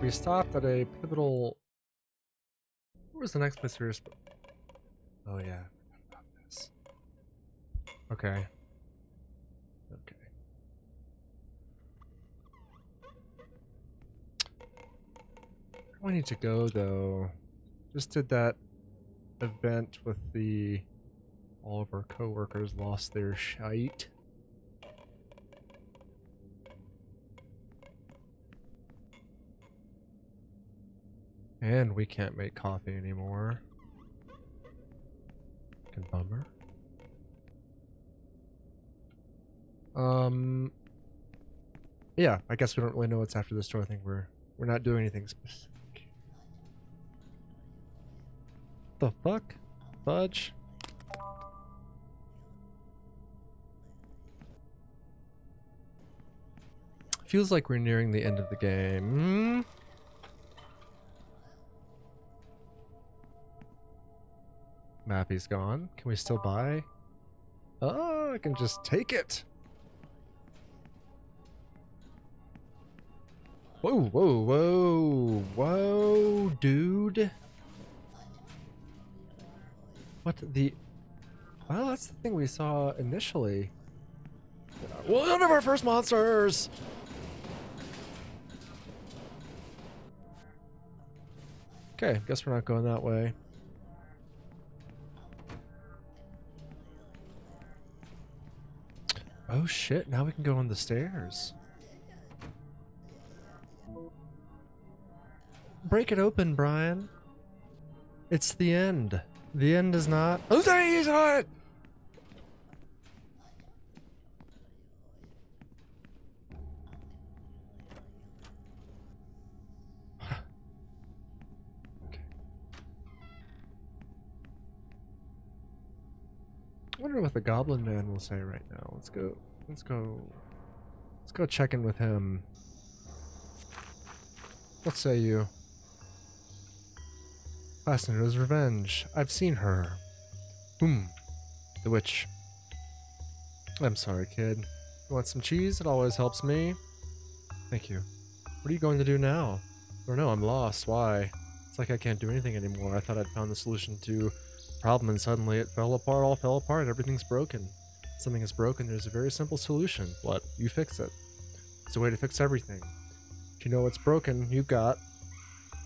We stopped at a pivotal. Where was the next place we were? sp- Oh yeah, about this. Okay. Okay. Where do I need to go though? Just did that event with the all of our coworkers lost their shite. And we can't make coffee anymore. Fucking bummer. Um. Yeah, I guess we don't really know what's after this door. I think we're we're not doing anything specific. The fuck, fudge. Feels like we're nearing the end of the game. Mappy's gone. Can we still buy? Oh, I can just take it. Whoa, whoa, whoa, whoa, dude. What the? Well, that's the thing we saw initially. Well one of our first monsters! Okay, guess we're not going that way. Oh shit, now we can go on the stairs. Break it open, Brian. It's the end. The end is not. Oh, there he is! on wonder what the Goblin Man will say right now. Let's go. Let's go. Let's go check in with him. What say you? Fascinator's Revenge. I've seen her. Hmm. The witch. I'm sorry, kid. You want some cheese? It always helps me. Thank you. What are you going to do now? Or no, I'm lost. Why? It's like I can't do anything anymore. I thought I'd found the solution to problem and suddenly it fell apart, all fell apart, everything's broken. Something is broken, there's a very simple solution. What? You fix it. It's a way to fix everything. If you know what's broken, you've got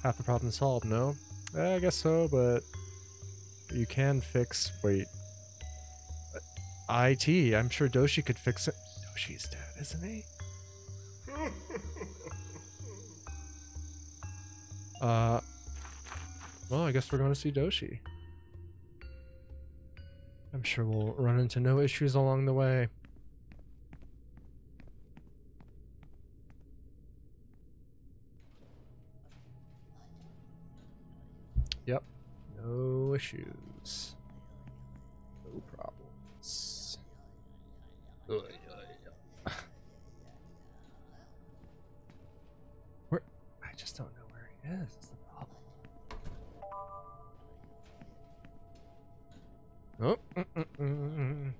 half the problem solved, no? Eh, I guess so, but you can fix. Wait. IT. I'm sure Doshi could fix it. Doshi's dead, isn't he? Uh. Well, I guess we're going to see Doshi. I'm sure we'll run into no issues along the way. Yep. No issues. No problems. Where? I just don't know where he is. Oh. mm, mm, mm.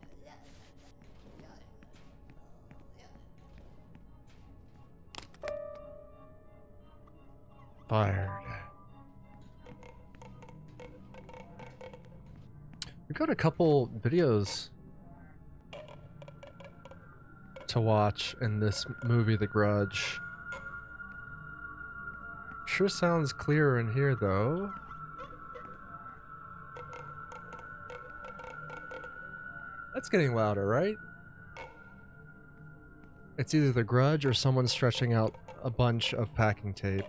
Fired. We got a couple videos to watch in this movie, The Grudge. Sure sounds clearer in here, though. That's getting louder, right? It's either The Grudge or someone stretching out a bunch of packing tape.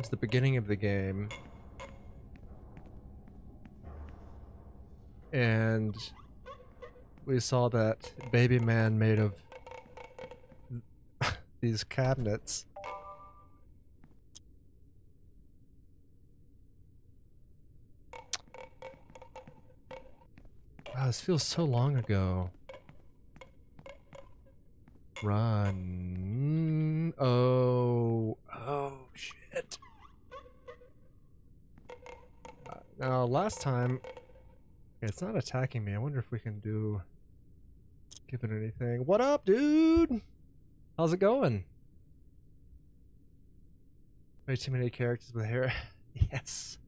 Towards the beginning of the game. And we saw that baby man made of these cabinets. Wow, this feels so long ago. Run. Oh. Oh, shit. Uh, now, last time... It's not attacking me. I wonder if we can do... Give it anything. What up, dude? How's it going? Way too many characters with hair. yes.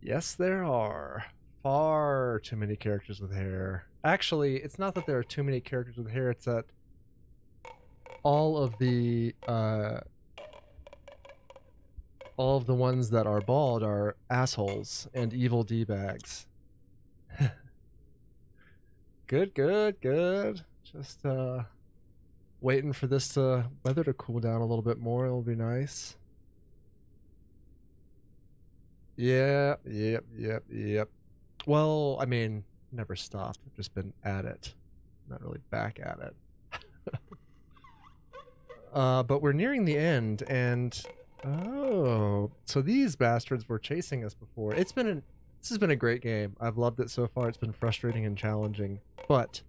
Yes, there are. Far too many characters with hair. Actually, it's not that there are too many characters with hair, it's that all of the uh, all of the ones that are bald are assholes and evil d-bags. good, good, good. Just uh waiting for this to weather to cool down a little bit more. It'll be nice. Yeah, yep, yep, yep. Well, I mean, never stopped. I've just been at it. Not really back at it. Uh, but we're nearing the end, and oh, so these bastards were chasing us before. It's been an this has been a great game. I've loved it so far. It's been frustrating and challenging, but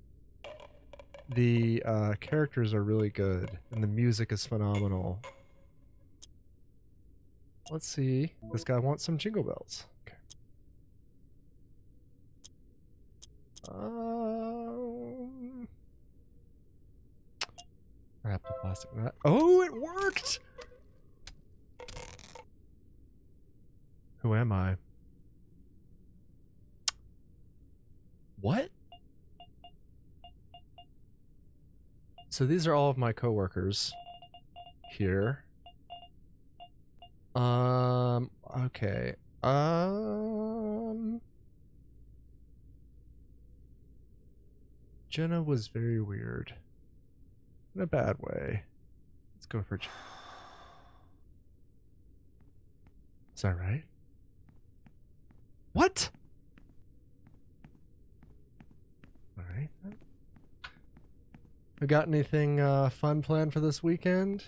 the uh, characters are really good, and the music is phenomenal. Let's see. This guy wants some jingle bells. Okay. Um, Wrap the plastic. Oh, it worked! Who am I? What? So these are all of my coworkers here. Um, okay. Um... Jenna was very weird in a bad way. Let's go for. Jenna. Is that right? What? All right. We got anything uh, fun planned for this weekend?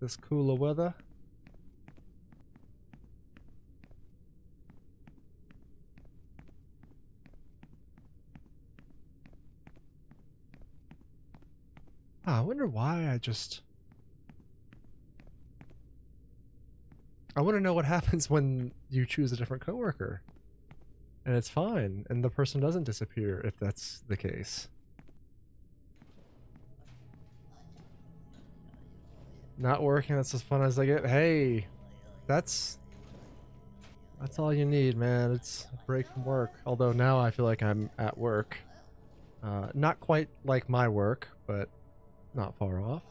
This cooler weather? Ah, I wonder why I just... I want to know what happens when you choose a different coworker. And it's fine, and the person doesn't disappear if that's the case. Not working, that's as fun as I get. Hey, that's... That's all you need, man. It's a break from work. Although now I feel like I'm at work. Uh, not quite like my work, but not far off.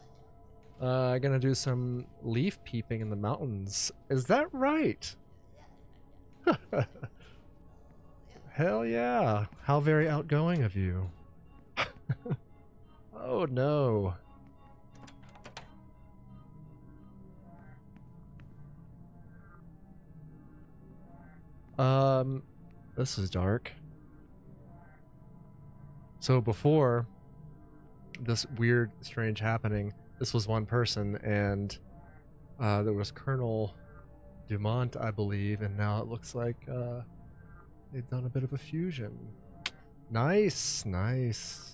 Uh, I'm gonna do some leaf peeping in the mountains. Is that right? Hell yeah. How very outgoing of you. oh no. Um, this is dark. So before, this weird, strange happening. This was one person, and uh, there was Colonel Dumont, I believe, and now it looks like uh, they've done a bit of a fusion. Nice, nice.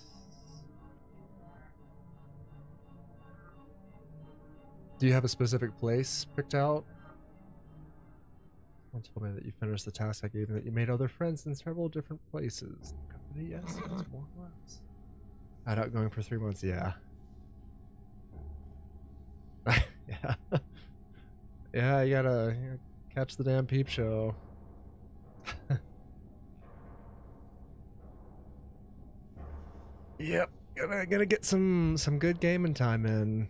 Do you have a specific place picked out? Someone told me that you finished the task I gave and that you made other friends in several different places. Company, yes, more or less. Outgoing for three months, yeah. yeah. yeah, you gotta, you catch the damn peep show. yep, gotta gotta get some some good gaming time in.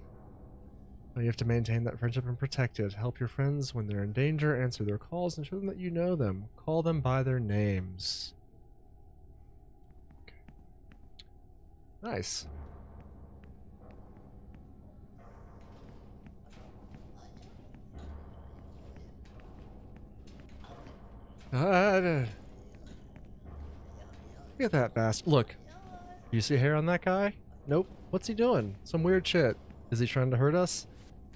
You have to maintain that friendship and protect it. Help your friends when they're in danger, answer their calls, and show them that you know them. Call them by their names. Nice. Look at that mask. Look. You see hair on that guy? Nope. What's he doing? Some weird shit. Is he trying to hurt us?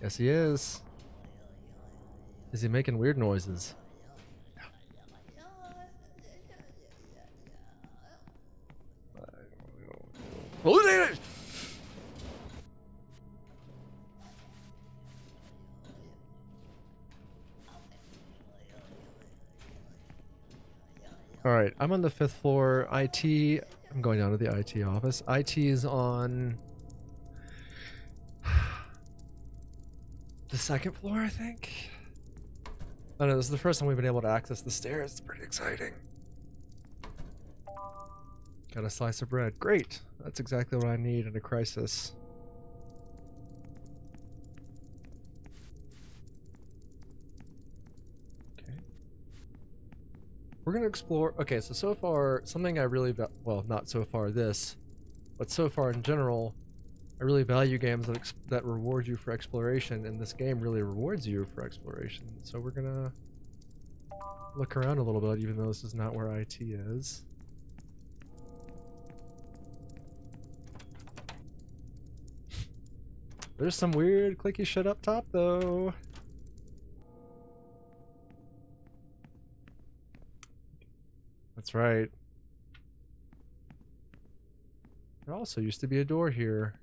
Yes, he is. Is he making weird noises? All right, I'm on the fifth floor. IT, I'm going down to the IT office. IT is on the second floor, I think. I know this is the first time we've been able to access the stairs. It's pretty exciting. Got a slice of bread. Great. That's exactly what I need in a crisis. We're going to explore... Okay, so so far, something I really... Well, not so far this, but so far in general, I really value games that, that reward you for exploration, and this game really rewards you for exploration. So we're going to look around a little bit, even though this is not where IT is. There's some weird clicky shit up top, though. That's right. There also used to be a door here.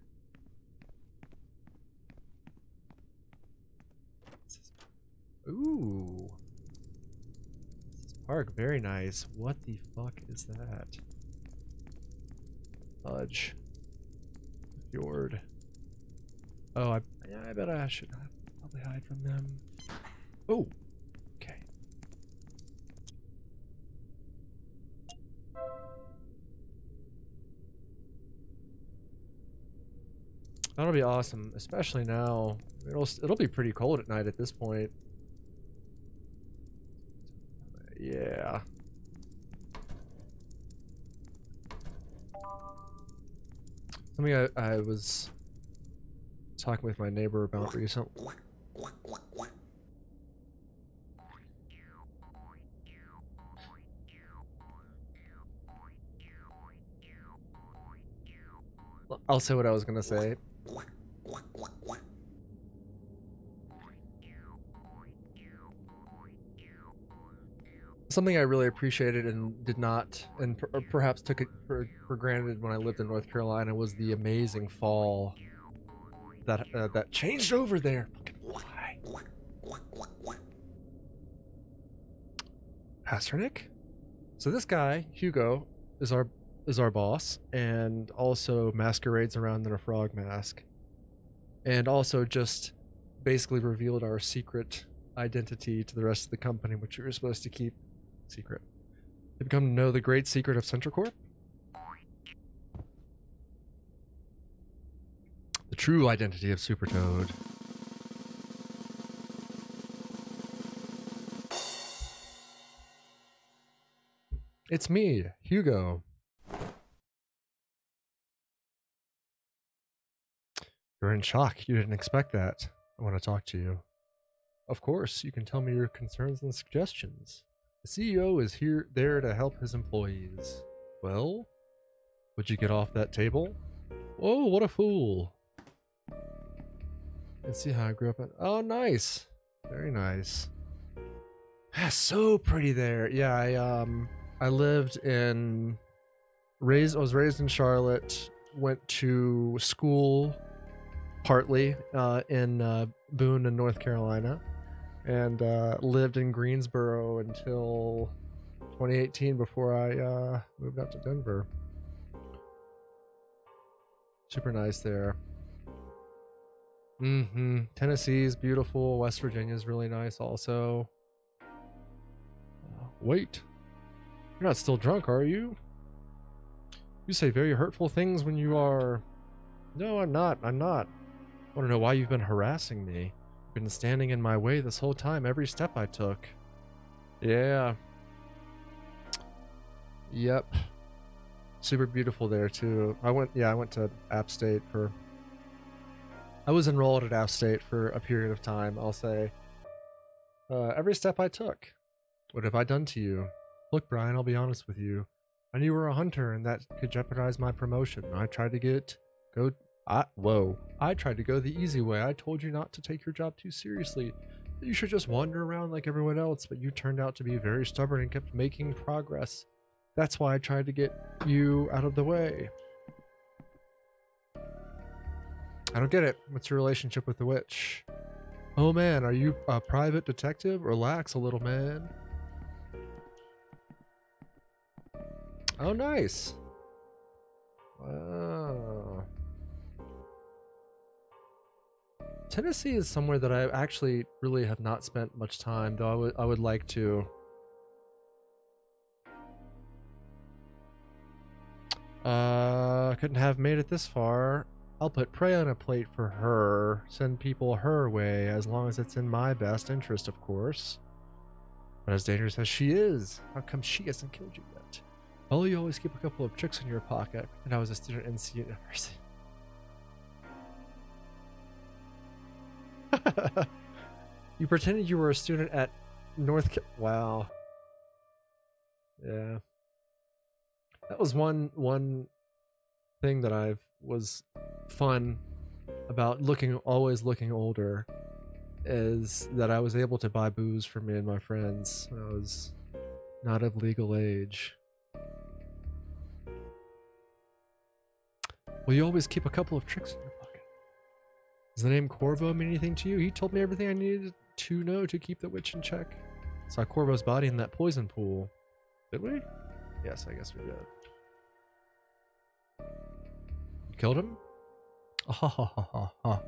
Ooh. This park, very nice. What the fuck is that? Fudge. Fjord. Oh, I, I bet I should probably hide from them. Oh, That'll be awesome, especially now. It'll it'll be pretty cold at night at this point. Yeah. Something I, I was talking with my neighbor about recently. I'll say what I was gonna say. Something I really appreciated and did not, and per perhaps took it for, for granted when I lived in North Carolina was the amazing fall that uh, that changed over there. Why? Pasternak? So this guy, Hugo, is our is our boss and also masquerades around in a frog mask. And also just basically revealed our secret identity to the rest of the company, which we were supposed to keep secret. They've come to know the great secret of Sintra Corp? The true identity of Super Toad. It's me, Hugo. You're in shock. You didn't expect that. I want to talk to you. Of course, you can tell me your concerns and suggestions. The CEO is here there to help his employees. Well, would you get off that table? Oh, what a fool. Let's see how I grew up in. Oh, nice. Very nice. Ah, so pretty there. Yeah, I um I lived in raised I was raised in Charlotte, went to school partly uh, in uh, Boone in North Carolina and uh, lived in Greensboro until 2018 before I uh, moved out to Denver. Super nice there. Mm-hmm. Tennessee is beautiful. West Virginia is really nice also. Uh, wait. You're not still drunk, are you? You say very hurtful things when you are... No, I'm not. I'm not. I want to know why you've been harassing me. You've been standing in my way this whole time, every step I took. Yeah. Yep. Super beautiful there, too. I went, yeah, I went to App State for I was enrolled at App State for a period of time, I'll say. Uh, every step I took. What have I done to you? Look, Brian, I'll be honest with you. I knew you were a hunter and that could jeopardize my promotion. I tried to get go I whoa. I tried to go the easy way. I told you not to take your job too seriously. You should just wander around like everyone else, but you turned out to be very stubborn and kept making progress. That's why I tried to get you out of the way. I don't get it. What's your relationship with the witch? Oh man, are you a private detective? Relax a little, man. Oh, nice. Wow. Tennessee is somewhere that I actually really have not spent much time, though I would I would like to. Uh, couldn't have made it this far. I'll put prey on a plate for her, send people her way, as long as it's in my best interest, of course. But as dangerous as she is, how come she hasn't killed you yet? Oh, you always keep a couple of tricks in your pocket, and I was a student in University. you pretended you were a student at North. Ca- wow. Yeah. That was one one thing that I've was fun about looking always looking older is that I was able to buy booze for me and my friends when I was not of legal age. Well, you always keep a couple of tricks in your. Does the name Corvo mean anything to you? He told me everything I needed to know to keep the witch in check. Saw Corvo's body in that poison pool. Did we? Yes, I guess we did. You killed him? Ha, ha, ha, ha, ha.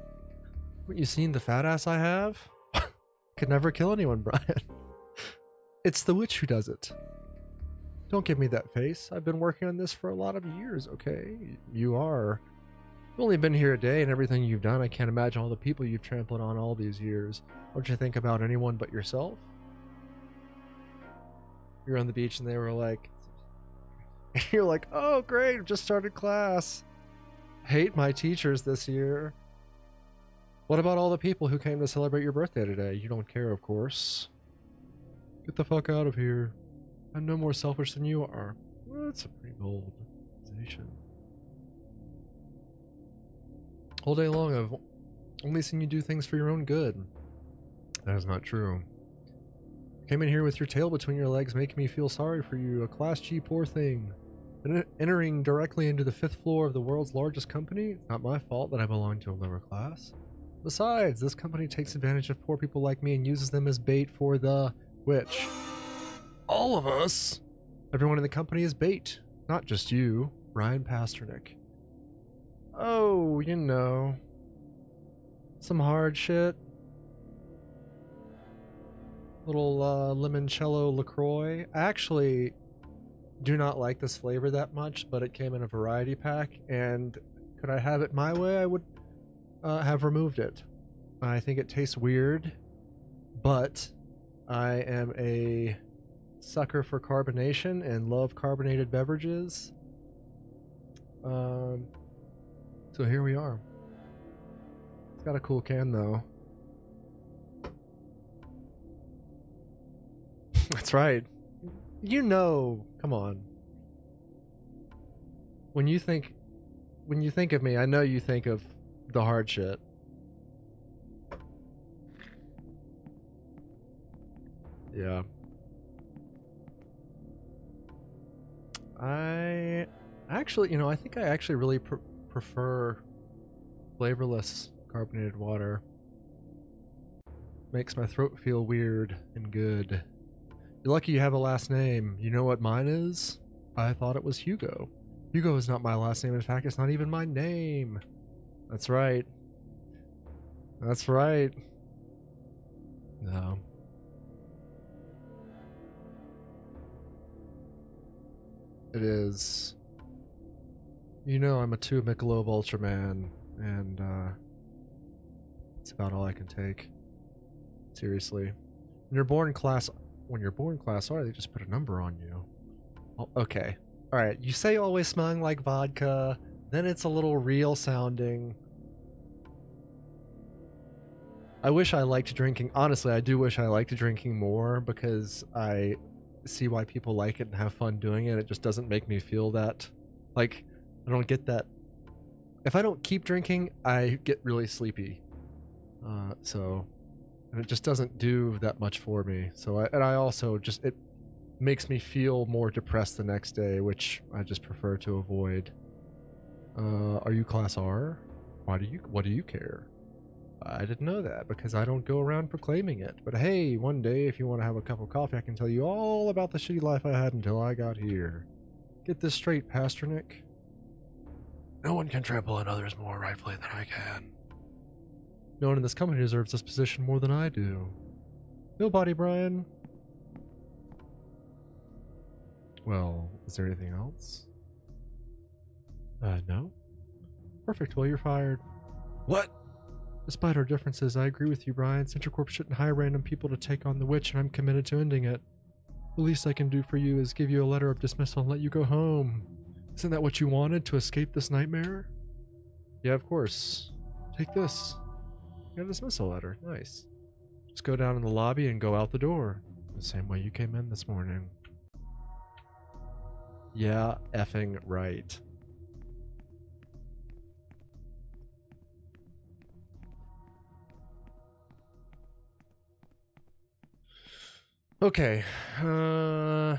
Haven't you seen the fat ass I have? Could never kill anyone, Brian. it's the witch who does it. Don't give me that face. I've been working on this for a lot of years, okay? You are. You've only been here a day and everything you've done. I can't imagine all the people you've trampled on all these years. Don't you think about anyone but yourself? You're on the beach and they were like, You're like, oh, great, just started class. Hate my teachers this year. What about all the people who came to celebrate your birthday today? You don't care, of course. Get the fuck out of here. I'm no more selfish than you are. Well, that's a pretty bold accusation. All day long, I've only seen you do things for your own good. That is not true. Came in here with your tail between your legs, making me feel sorry for you, a Class G poor thing. Entering directly into the fifth floor of the world's largest company? It's not my fault that I belong to a lower class. Besides, this company takes advantage of poor people like me and uses them as bait for the witch. All of us? Everyone in the company is bait. Not just you, Ryan Pasternak. Oh, you know. Some hard shit. Little uh, limoncello LaCroix. I actually do not like this flavor that much, but it came in a variety pack, and could I have it my way, I would uh, have removed it. I think it tastes weird, but I am a sucker for carbonation and love carbonated beverages. Um, so here we are. It's got a cool can though. That's right. You know, come on. When you think when you think of me, I know you think of the hard shit. Yeah. I actually, you know, I think I actually really prefer flavorless carbonated water. Makes my throat feel weird and good. You're lucky you have a last name. You know what mine is? I thought it was Hugo. Hugo is not my last name. In fact, it's not even my name. That's right. That's right. No. It is. You know I'm a two Michelob Ultraman, and uh, it's about all I can take. Seriously. When you're born class, when you're born class R, they just put a number on you. Oh, okay. All right. You say always smelling like vodka, then it's a little real sounding. I wish I liked drinking. Honestly, I do wish I liked drinking more because I see why people like it and have fun doing it. It just doesn't make me feel that. Like, I don't get that. If I don't keep drinking, I get really sleepy. Uh, so, and it just doesn't do that much for me. So, I, and I also just, it makes me feel more depressed the next day, which I just prefer to avoid. Uh, are you class R? Why do you what do you care? I didn't know that because I don't go around proclaiming it. But hey, one day if you want to have a cup of coffee, I can tell you all about the shitty life I had until I got here. Get this straight, Pasternak. No one can trample on others more rightfully than I can. No one in this company deserves this position more than I do. Nobody, Brian. Well, is there anything else? Uh, no? Perfect, well, you're fired. What? Despite our differences, I agree with you, Brian. SintraCorp shouldn't hire random people to take on the witch, and I'm committed to ending it. The least I can do for you is give you a letter of dismissal and let you go home. Isn't that what you wanted to escape this nightmare? Yeah, of course. Take this. You got a dismissal letter. Nice. Just go down in the lobby and go out the door. The same way you came in this morning. Yeah, effing right. Okay. Uh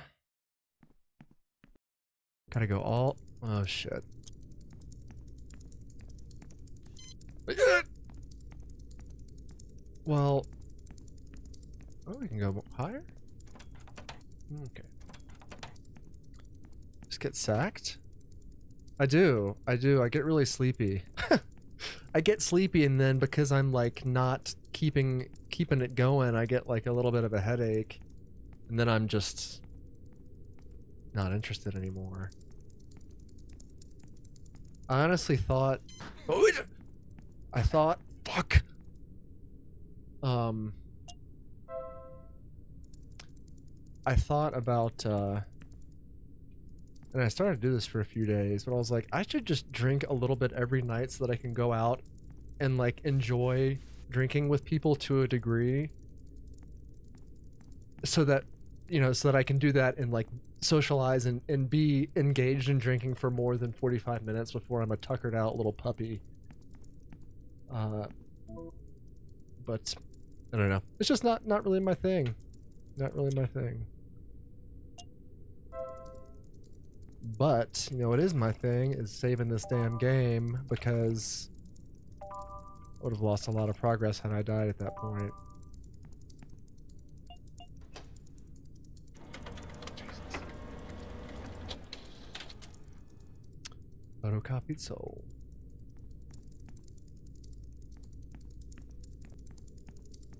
Gotta go all oh shit. Well Oh we can go higher? Okay. Just get sacked? I do. I do. I get really sleepy. I get sleepy and then because I'm like not keeping keeping it going, I get like a little bit of a headache. And then I'm just not interested anymore. I honestly thought I thought fuck um I thought about uh and I started to do this for a few days, but I was like, I should just drink a little bit every night so that I can go out and like enjoy drinking with people to a degree. So that, you know, so that I can do that and like socialize and, and be engaged in drinking for more than 45 minutes before I'm a tuckered out little puppy. Uh, but I don't know. It's just not, not really my thing. Not really my thing. But, you know, it is my thing, is saving this damn game, because I would have lost a lot of progress had I died at that point. Jesus. Photocopied soul.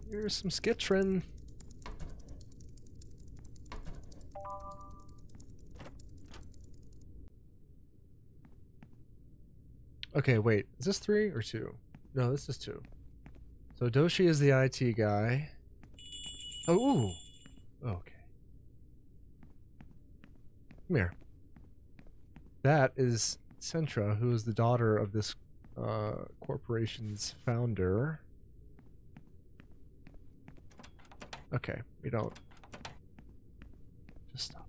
Here's some skitrin. Okay, wait. Is this three or two? No, this is two. So Doshi is the IT guy. Oh, ooh. Oh, okay. Come here. That is Sintra, who is the daughter of this uh, corporation's founder. Okay, we don't. Just stop.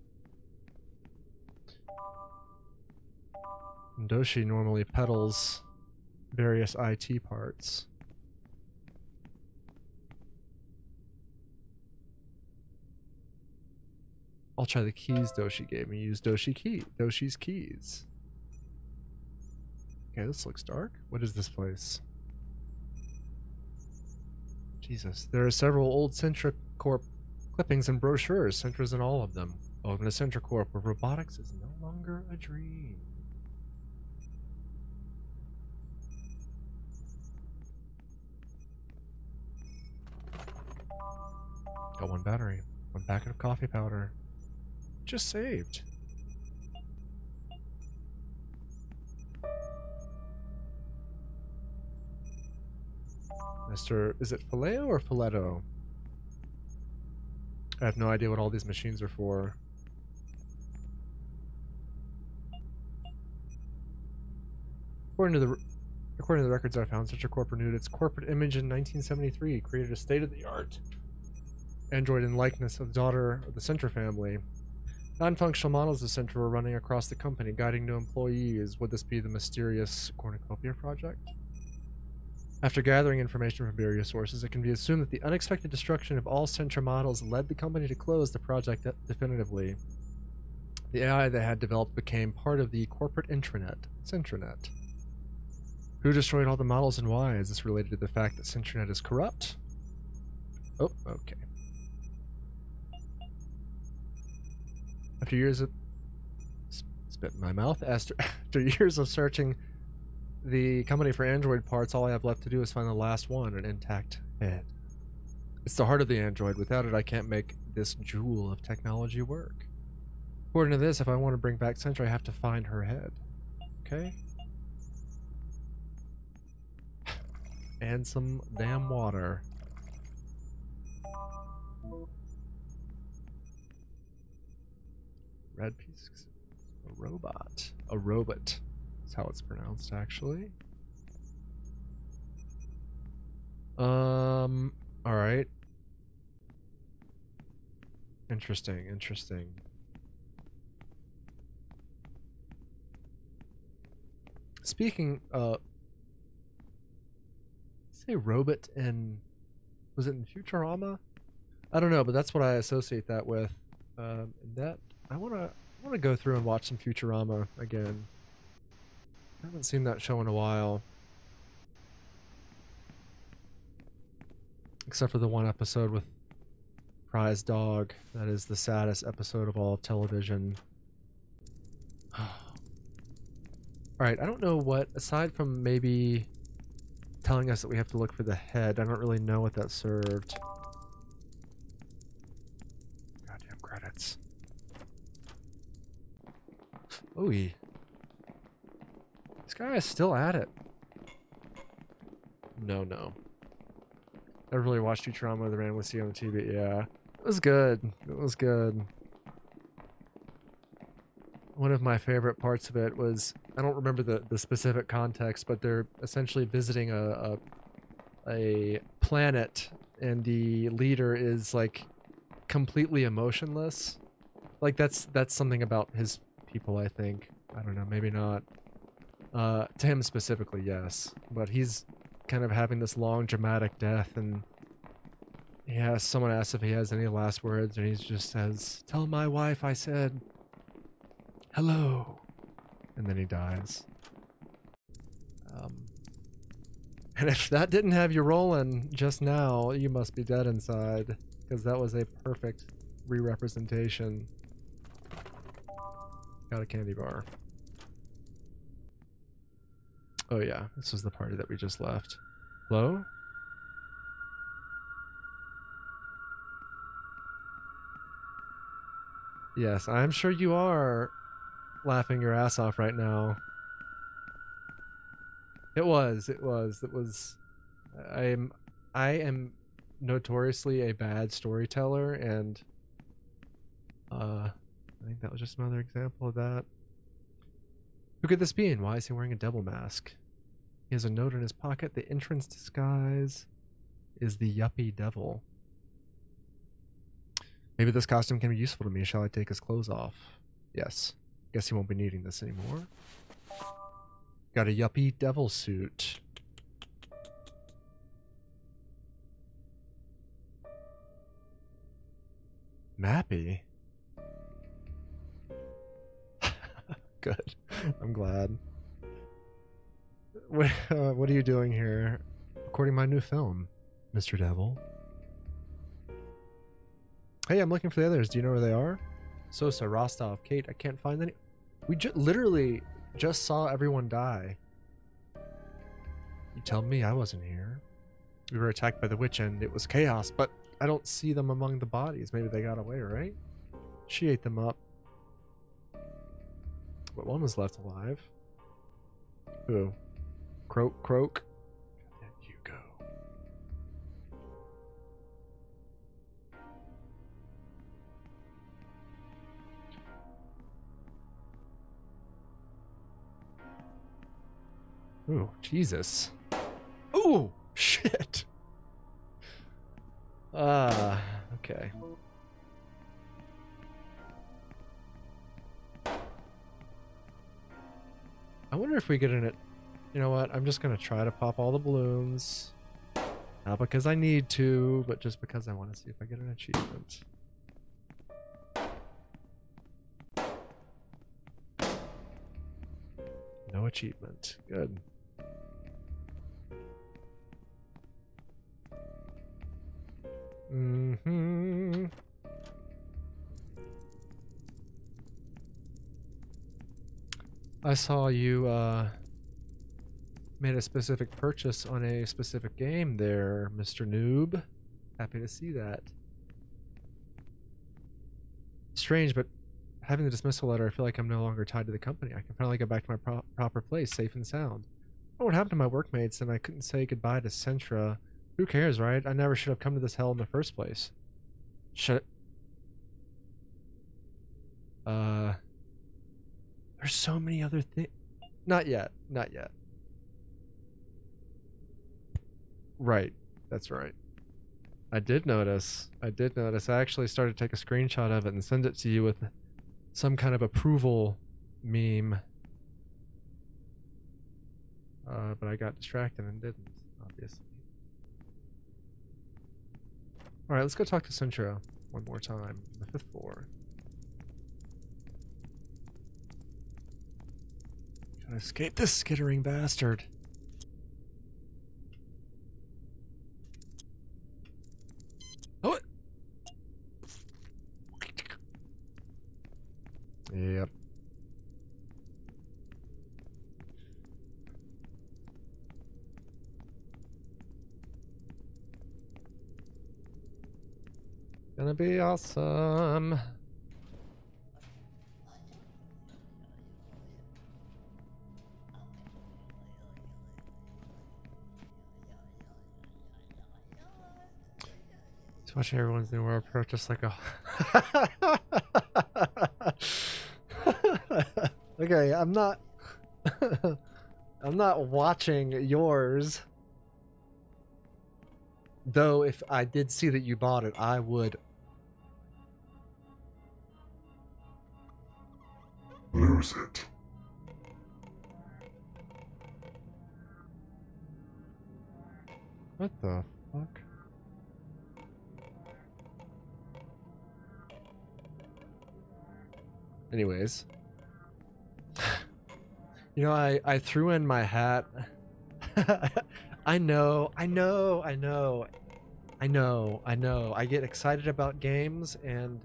Doshi normally peddles various IT parts. I'll try the keys Doshi gave me. Use Doshi key. Doshi's keys. Okay, this looks dark. What is this place? Jesus. There are several old Sintra Corp clippings and brochures. Sintra's in all of them. Oh, Welcome to Sintra Corp, where robotics is no longer a dream. Got one battery, one packet of coffee powder. Just saved. Mr. Is it Faleo or Filetto? I have no idea what all these machines are for. According to the according to the records I found, SintraCorp renewed its corporate image in 1973, created a state-of-the-art android in likeness of the daughter of the Sintra family. Non-functional models of Sintra were running across the company, guiding new employees. Would this be the mysterious cornucopia project? After gathering information from various sources, it can be assumed that the unexpected destruction of all Sintra models led the company to close the project definitively. The AI they had developed became part of the corporate intranet, Sintranet. Who destroyed all the models and why? Is this related to the fact that Sintranet is corrupt? Oh, okay. After years of spit in my mouth, after, after years of searching the company for Android parts, all I have left to do is find the last one, an intact head. It's the heart of the Android. Without it, I can't make this jewel of technology work. According to this, if I want to bring back Sintra, I have to find her head. Okay? and some damn water. Red piece. A robot. A robot. How it's pronounced, actually. Um, alright. Interesting, interesting. Speaking, uh, say robot in was it in Futurama? I don't know, but that's what I associate that with. Um, that I wanna I wanna go through and watch some Futurama again. I haven't seen that show in a while. Except for the one episode with Prize Dog. That is the saddest episode of all of television. Alright, I don't know what, aside from maybe telling us that we have to look for the head, I don't really know what that served. Goddamn credits. Ooh. Guy is still at it. No, no. I really watched Futurama the Ran with C on the TV. Yeah, it was good. It was good. One of my favorite parts of it was I don't remember the the specific context, but they're essentially visiting a a, a planet, and the leader is like completely emotionless. Like that's that's something about his people. I think. I don't know. Maybe not. Uh, to him specifically, yes. But he's kind of having this long dramatic death and yeah, someone asks if he has any last words and he just says, Tell my wife I said hello. And then he dies. Um, and if that didn't have you rolling just now, you must be dead inside. Because that was a perfect re-representation. Got a candy bar. Oh yeah, this was the party that we just left. Hello? Yes, I'm sure you are laughing your ass off right now. It was, it was, it was. I'm, I am notoriously a bad storyteller, and uh, I think that was just another example of that. Who could this be, and why is he wearing a devil mask? He has a note in his pocket. The entrance disguise is the yuppie devil. Maybe this costume can be useful to me. Shall I take his clothes off? Yes. Guess he won't be needing this anymore. Got a yuppie devil suit. Mappy? Good. I'm glad. What, uh, what are you doing here? Recording my new film, Mr. Devil. Hey, I'm looking for the others. Do you know where they are? Sosa, Rostov, Kate, I can't find any. We ju literally just saw everyone die. You tell me I wasn't here. We were attacked by the witch and it was chaos, but I don't see them among the bodies. Maybe they got away, right? She ate them up. But one was left alive. Who? Croak, croak. Hugo. Ooh, Jesus. Ooh, shit. Ah, okay. I wonder if we get in it. You know what? I'm just going to try to pop all the balloons. Not because I need to, but just because I want to see if I get an achievement. No achievement. Good. Mm-hmm. I saw you uh, made a specific purchase on a specific game there, Mr. Noob. Happy to see that. Strange, but having the dismissal letter, I feel like I'm no longer tied to the company. I can finally go back to my pro proper place, safe and sound. What happened to my workmates, and I couldn't say goodbye to Sintra. Who cares, right? I never should have come to this hell in the first place. Should. Uh. There's so many other things. Not yet. Not yet. Right. That's right. I did notice. I did notice. I actually started to take a screenshot of it and send it to you with some kind of approval meme. Uh, but I got distracted and didn't, obviously. Alright, let's go talk to Sintra one more time. The fifth floor. Gotta escape this skittering bastard. Oh! Yep. Gonna be awesome. Watching everyone's new world approach just like a. okay, I'm not. I'm not watching yours. Though, if I did see that you bought it, I would. Anyways. You know, I, I threw in my hat. I know, I know, I know. I know, I know. I get excited about games and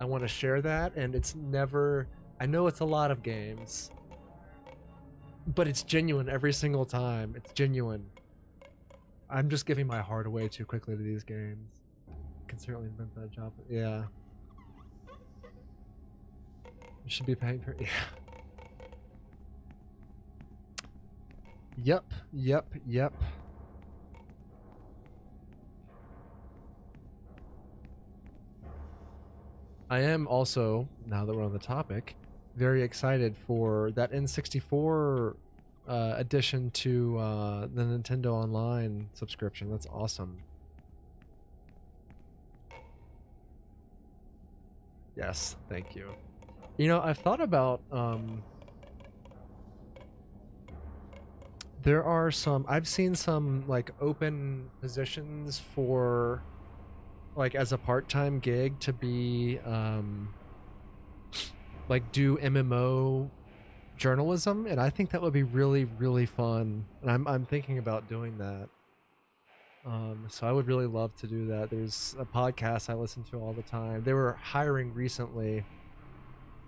I want to share that and it's never I know it's a lot of games. But it's genuine every single time. It's genuine. I'm just giving my heart away too quickly to these games. can certainly invent that job. Yeah. You should be paying for yeah. Yep, yep, yep. I am also, now that we're on the topic, very excited for that N64 uh, addition to uh, the Nintendo Online subscription. That's awesome. Yes, thank you. You know, I've thought about um, there are some I've seen some like open positions for like as a part-time gig to be um like do MMO journalism and I think that would be really really fun and I'm I'm thinking about doing that. Um so I would really love to do that. There's a podcast I listen to all the time. They were hiring recently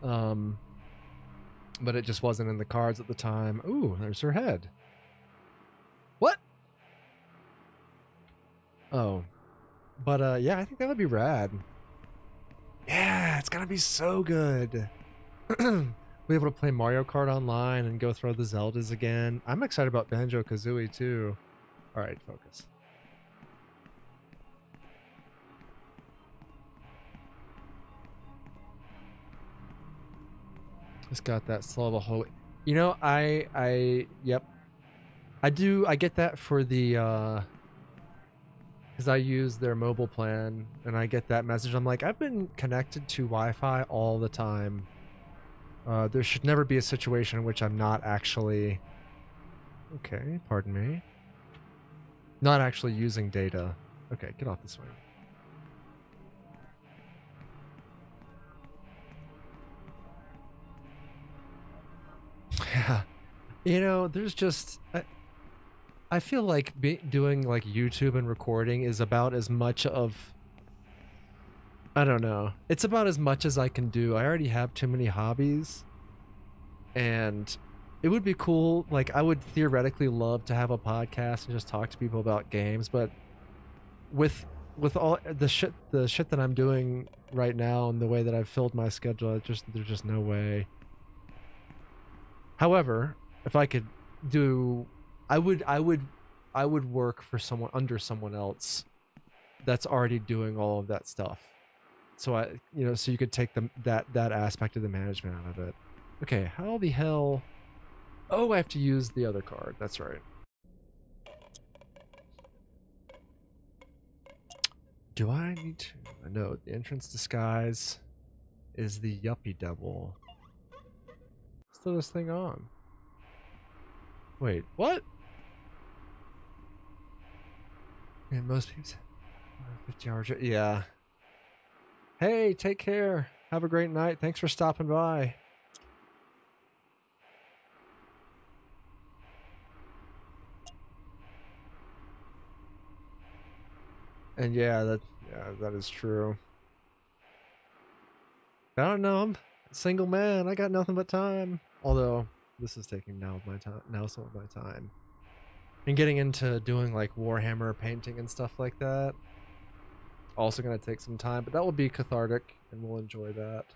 um, but it just wasn't in the cards at the time. Ooh, there's her head. What? Oh. But uh yeah, I think that would be rad. Yeah, it's gonna be so good. be able to play Mario Kart online and go throw the Zeldas again. I'm excited about Banjo Kazooie too. Alright, focus. It's got that slow whole. You know, I I yep. I do I get that for the uh because I use their mobile plan and I get that message. I'm like, I've been connected to Wi-Fi all the time. Uh, there should never be a situation in which I'm not actually. Okay, pardon me. Not actually using data. Okay, get off this way. Yeah. You know, there's just I, I feel like be, doing like YouTube and recording is about as much of I don't know. It's about as much as I can do. I already have too many hobbies. And it would be cool. Like, I would theoretically love to have a podcast and just talk to people about games, but with with all the shit the shit that I'm doing right now and the way that I've filled my schedule, it just there's just no way. However, if I could do I would I would I would work for someone under someone else that's already doing all of that stuff. So I you know, so you could take the that that aspect of the management out of it. Okay, how the hell Oh, I have to use the other card. That's right. Do I need to? No, the entrance disguise is the Yuppie Devil. Let's this thing on. Wait, what? And most people, uh, 50 hours. Yeah. Hey, take care. Have a great night. Thanks for stopping by. And yeah, that yeah, that is true. I don't know. I'm a single man. I got nothing but time. Although this is taking now my time now some of my time. And getting into doing like Warhammer painting and stuff like that. Also gonna take some time, but that will be cathartic and we'll enjoy that.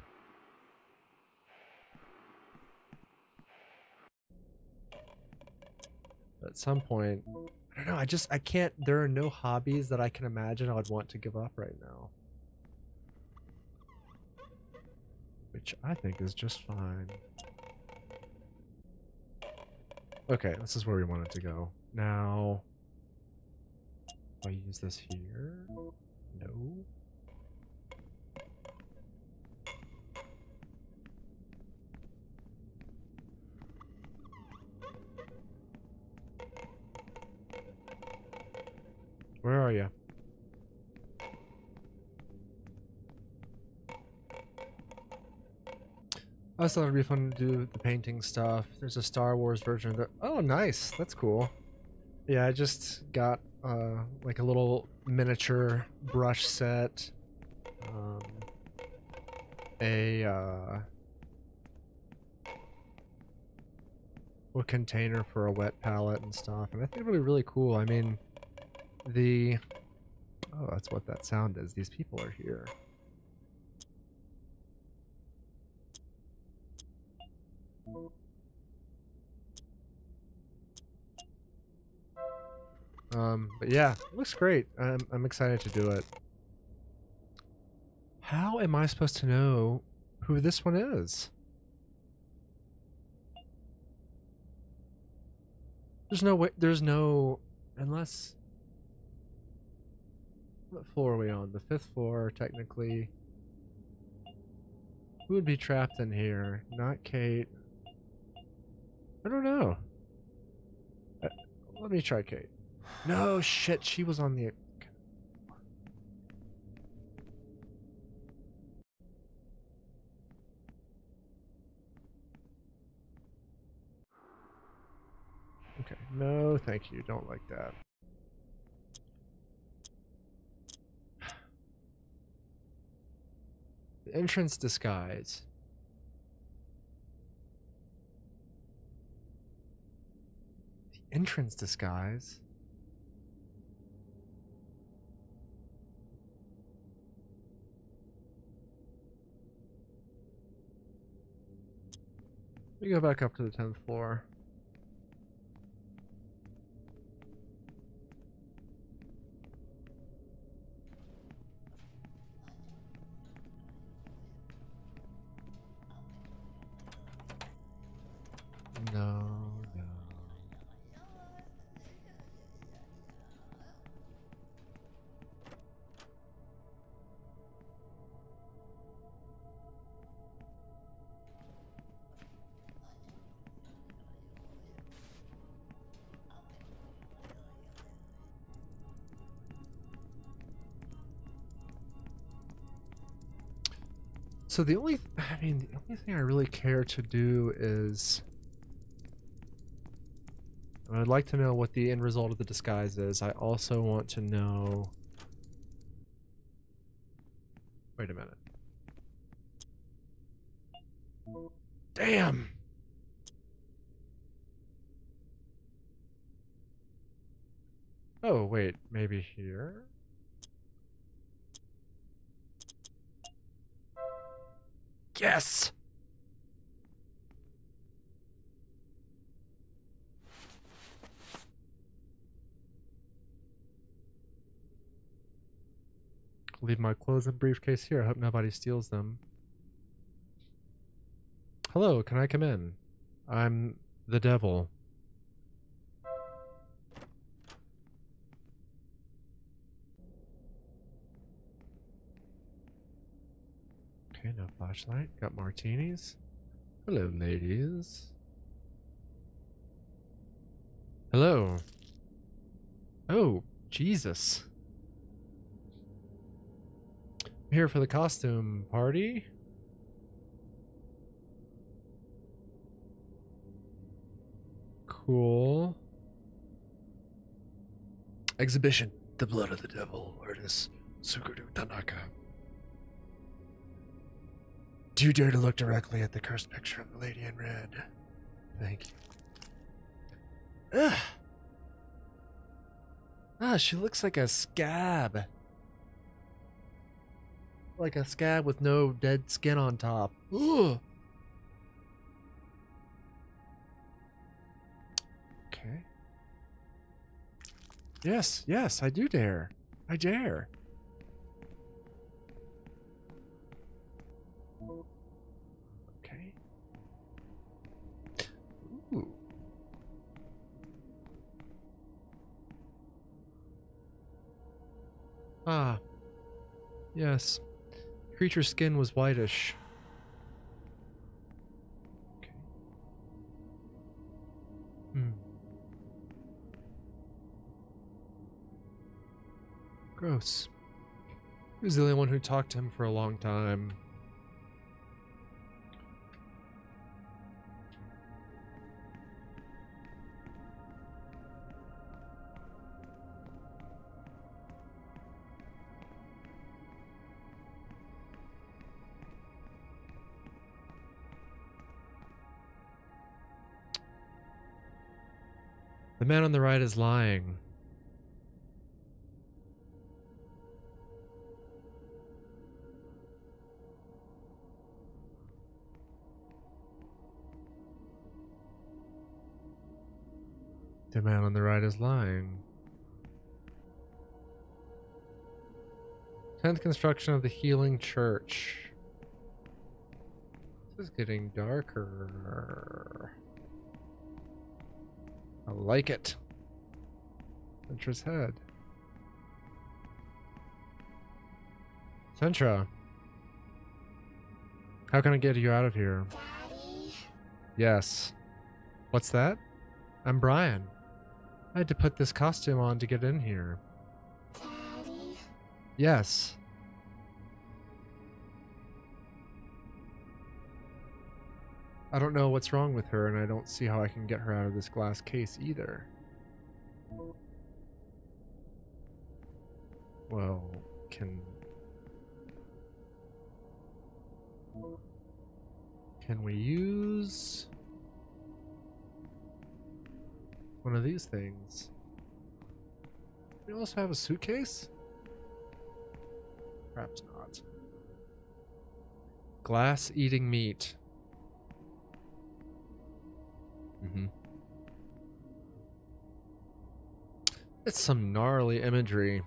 At some point, I don't know, I just I can't there are no hobbies that I can imagine I would want to give up right now. Which I think is just fine. Okay, this is where we want it to go. Now, do I use this here? No. Where are you? I thought it'd be fun to do the painting stuff. There's a Star Wars version of the. Oh, nice. That's cool. Yeah, I just got uh, like a little miniature brush set. Um, a uh, a container for a wet palette and stuff, and I think it'll be really cool. I mean, the oh, that's what that sound is. These people are here. Um, but yeah, looks great. I'm, I'm excited to do it. How am I supposed to know who this one is? There's no way, there's no, unless, what floor are we on? The fifth floor, technically. Who would be trapped in here? Not Kate. I don't know. Uh, let me try Kate. No, shit, she was on the... Okay, no, thank you, don't like that. The entrance disguise. Entrance disguise? We go back up to the 10th floor. No, So the only, I mean, the only thing I really care to do is I'd like to know what the end result of the disguise is. I also want to know Wait a minute. Damn! Oh, wait, maybe here? Yes! Leave my clothes and briefcase here. I hope nobody steals them. Hello, can I come in? I'm the devil. Okay, no flashlight. Got martinis. Hello, ladies. Hello. Oh, Jesus. I'm here for the costume party. Cool. Exhibition. The Blood of the Devil. Artist Suguru Tanaka. Do you dare to look directly at the cursed picture of the lady in red? Thank you. Ugh. Ah, she looks like a scab. Like a scab with no dead skin on top. Ugh. Okay. Yes, yes, I do dare. I dare. Okay. Ooh. Ah. Yes. Creature's skin was whitish. Okay. Hmm. Gross. He was the only one who talked to him for a long time. Man on the right is lying. The man on the right is lying. Tenth construction of the Healing Church. This is getting darker. I like it. Sintra's head. Sintra. How can I get you out of here? Daddy? Yes. What's that? I'm Brian. I had to put this costume on to get in here. Daddy? Yes. I don't know what's wrong with her, and I don't see how I can get her out of this glass case either. Well, can... Can we use... One of these things? We also have a suitcase? Perhaps not. Glass eating meat. Mm-hmm. It's some gnarly imagery.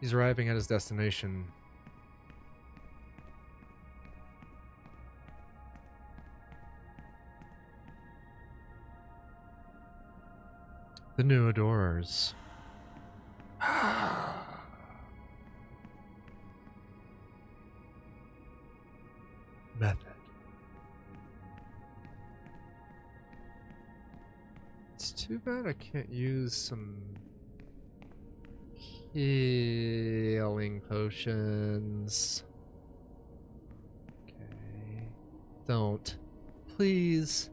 He's arriving at his destination. The new adorers. I can't use some healing potions. Okay. Don't. Please.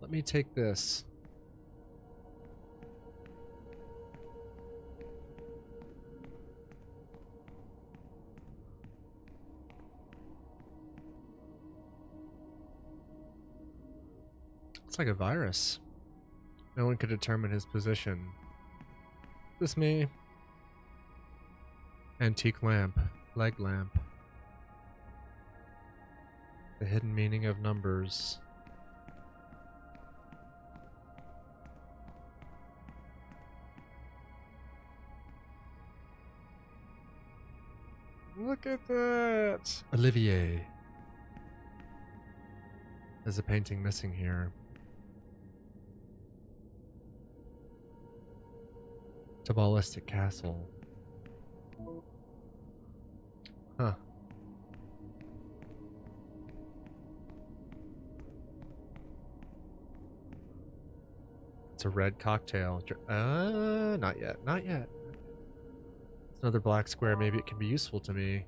Let me take this. It's like a virus. No one could determine his position. This me. Antique lamp. Leg lamp. The hidden meaning of numbers. Look at that! Olivier. There's a painting missing here. Tabalistic Castle. Huh. It's a red cocktail. Uh, not yet. Not yet. It's another black square. Maybe it can be useful to me.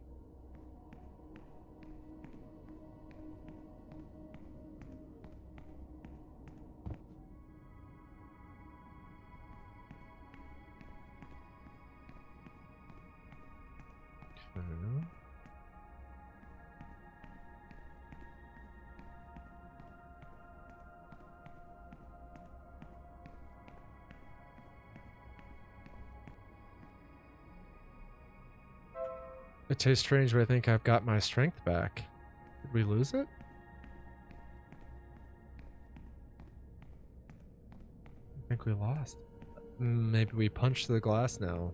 Tastes strange, but I think I've got my strength back. Did we lose it? I think we lost. Maybe we punched the glass now.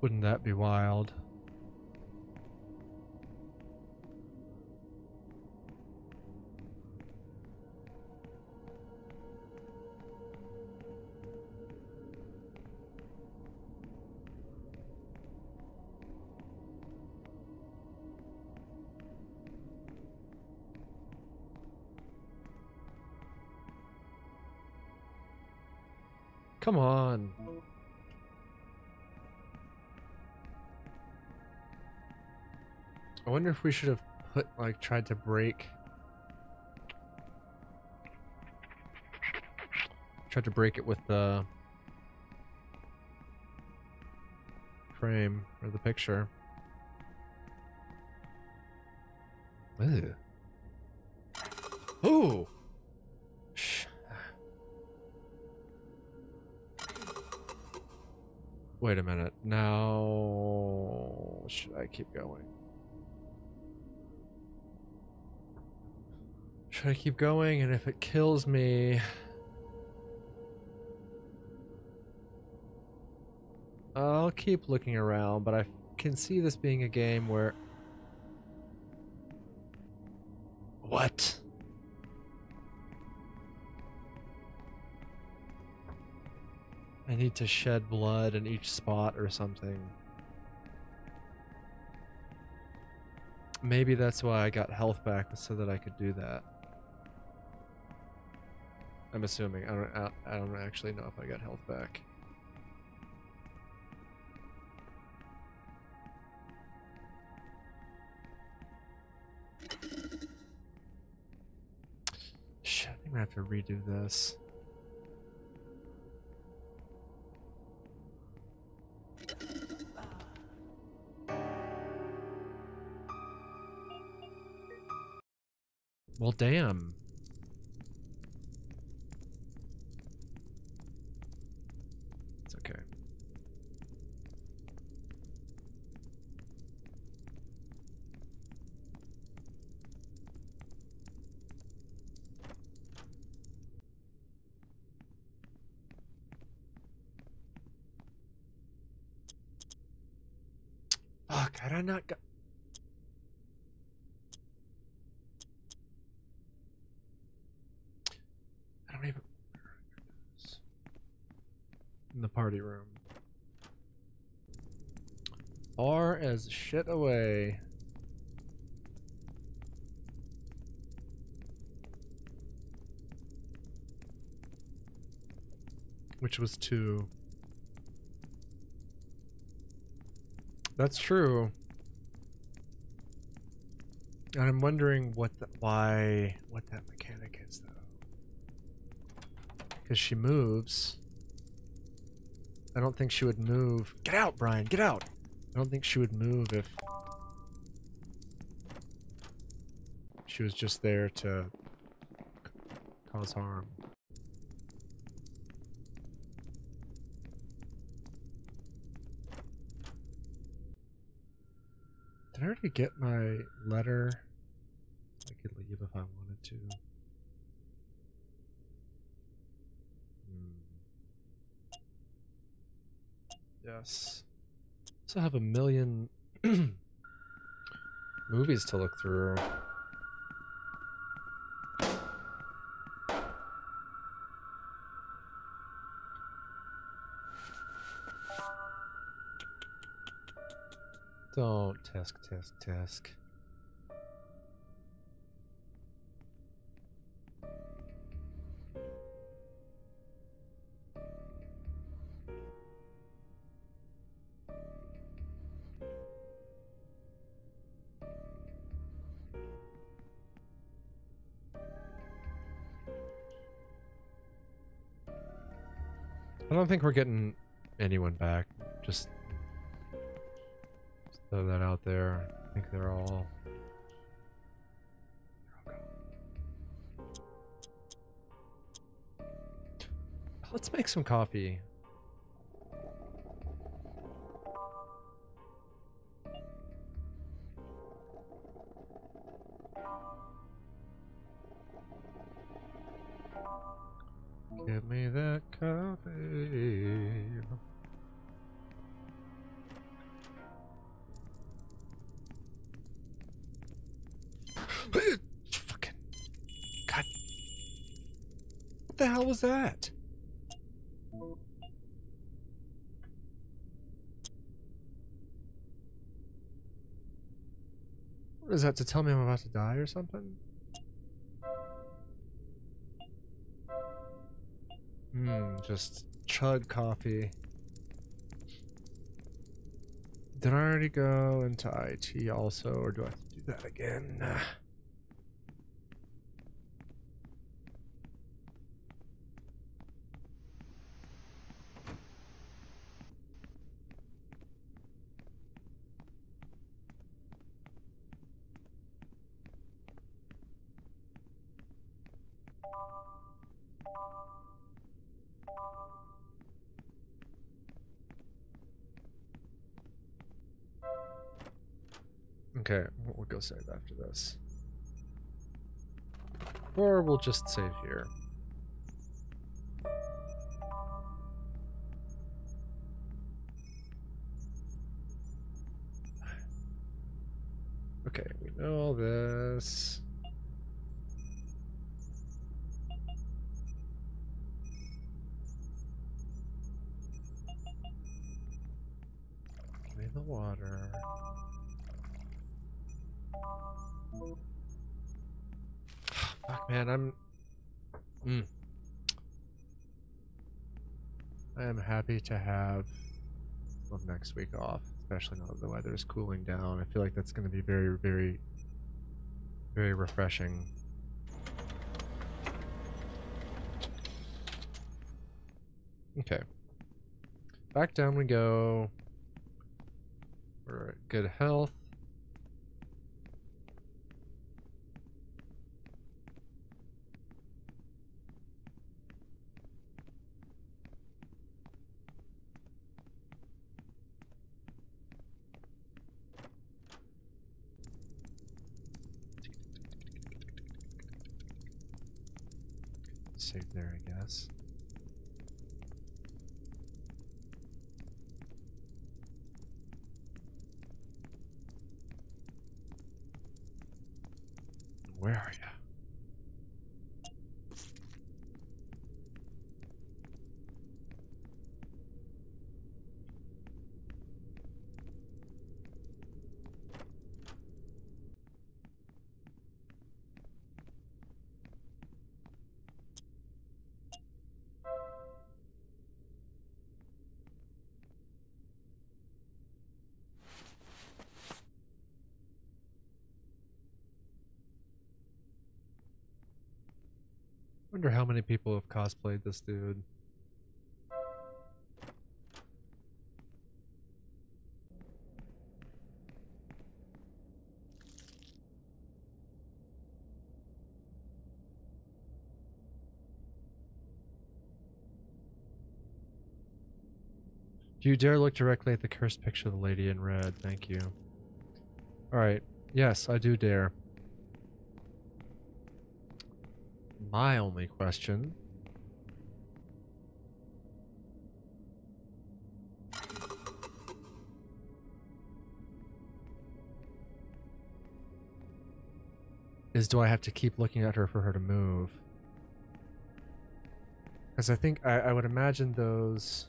Wouldn't that be wild? Come on. I wonder if we should have put like tried to break tried to break it with the frame or the picture. Ew. Ooh. Wait a minute. Now, should I keep going? Should I keep going? And if it kills me. I'll keep looking around, but I can see this being a game where. I need to shed blood in each spot or something. Maybe that's why I got health back so that I could do that. I'm assuming. I don't. I don't actually know if I got health back. Shit, I think I'm gonna have to redo this. Well, damn. It's okay. Fuck, had I not got. I don't even. In the party room. Far as shit away. Which was two. That's true. And I'm wondering what the, why what that mechanic is though. Cuz she moves. I don't think she would move. Get out, Brian. Get out. I don't think she would move if she was just there to cause harm. Did I already get my letter? I could leave if I wanted to. Hmm. Yes. Also have a million movies to look through. Don't task, task, task. Don't think we're getting anyone back. Just throw that out there. I think they're all. Let's make some coffee. That to tell me I'm about to die or something? Hmm, just chug coffee. Did I already go into IT also, or do I have to do that again? Okay, we'll go save after this. Or we'll just save here. To have well, next week off, especially now that the weather is cooling down. I feel like that's going to be very, very, very refreshing. Okay. Back down we go. We're at good health. people have cosplayed this dude. Do you dare look directly at the cursed picture of the lady in red? Thank you. Alright. Yes, I do dare. My only question. Is do I have to keep looking at her for her to move? Because I think I, I would imagine those.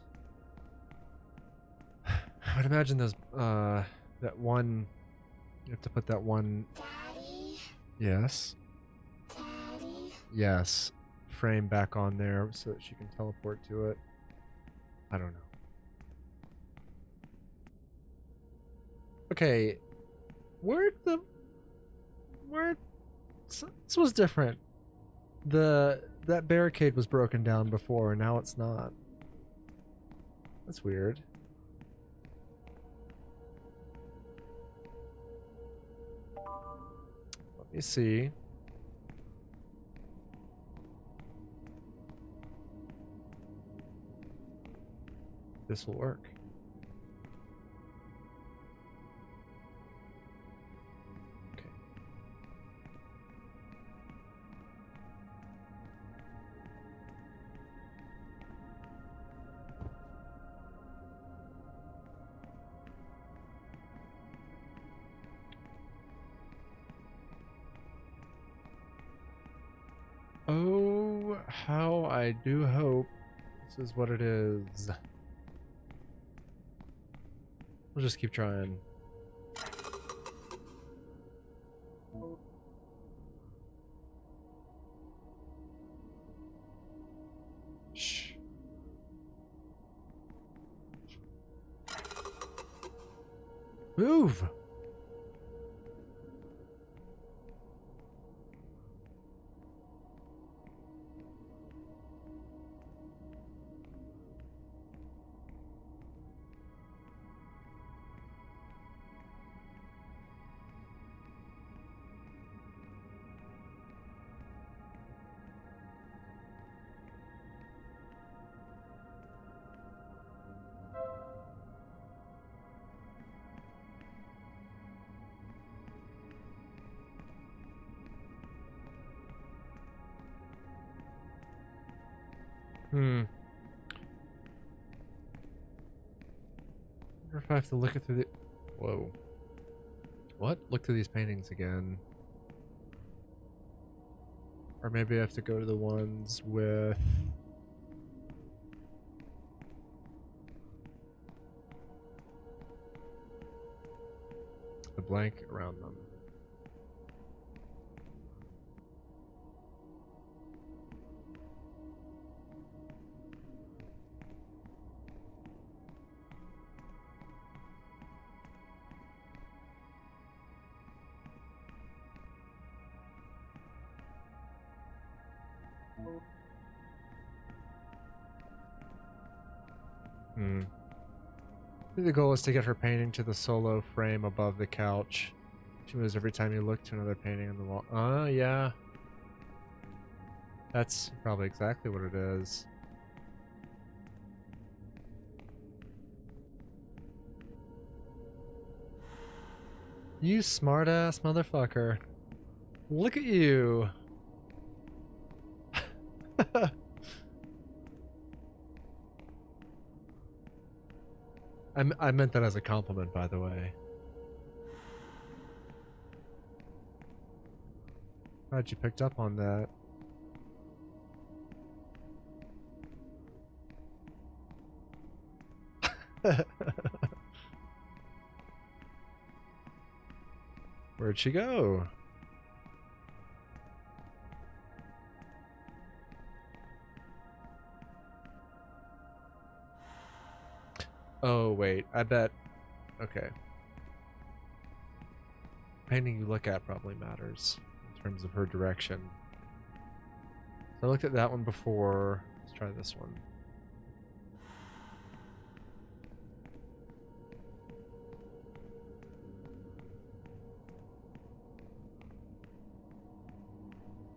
I would imagine those. Uh, that one. You have to put that one. Daddy, Yes. Yes. Frame back on there so that she can teleport to it. I don't know. Okay. Where the. Where. This was different. The. That barricade was broken down before, and now it's not. That's weird. Let me see. This will work. Okay. Oh, how I do hope this is what it is. We'll just keep trying. Move! I have to look it through the. Whoa. What? Look through these paintings again. Or maybe I have to go to the ones with. The blank around them. The goal is to get her painting to the solo frame above the couch. She moves every time you look to another painting on the wall. Oh, yeah. That's probably exactly what it is. You smartass motherfucker. Look at you. I, I meant that as a compliment, by the way. Glad you picked up on that. Where'd she go? Oh, wait. I bet. Okay. Painting you look at probably matters in terms of her direction. So I looked at that one before. Let's try this one.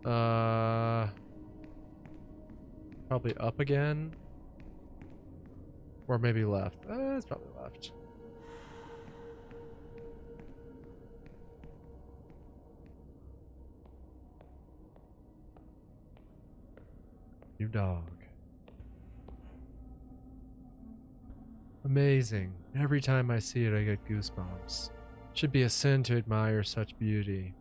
Uh, probably up again. Or maybe left. Uh, it's probably left. New dog. Amazing. Every time I see it, I get goosebumps. Should be a sin to admire such beauty.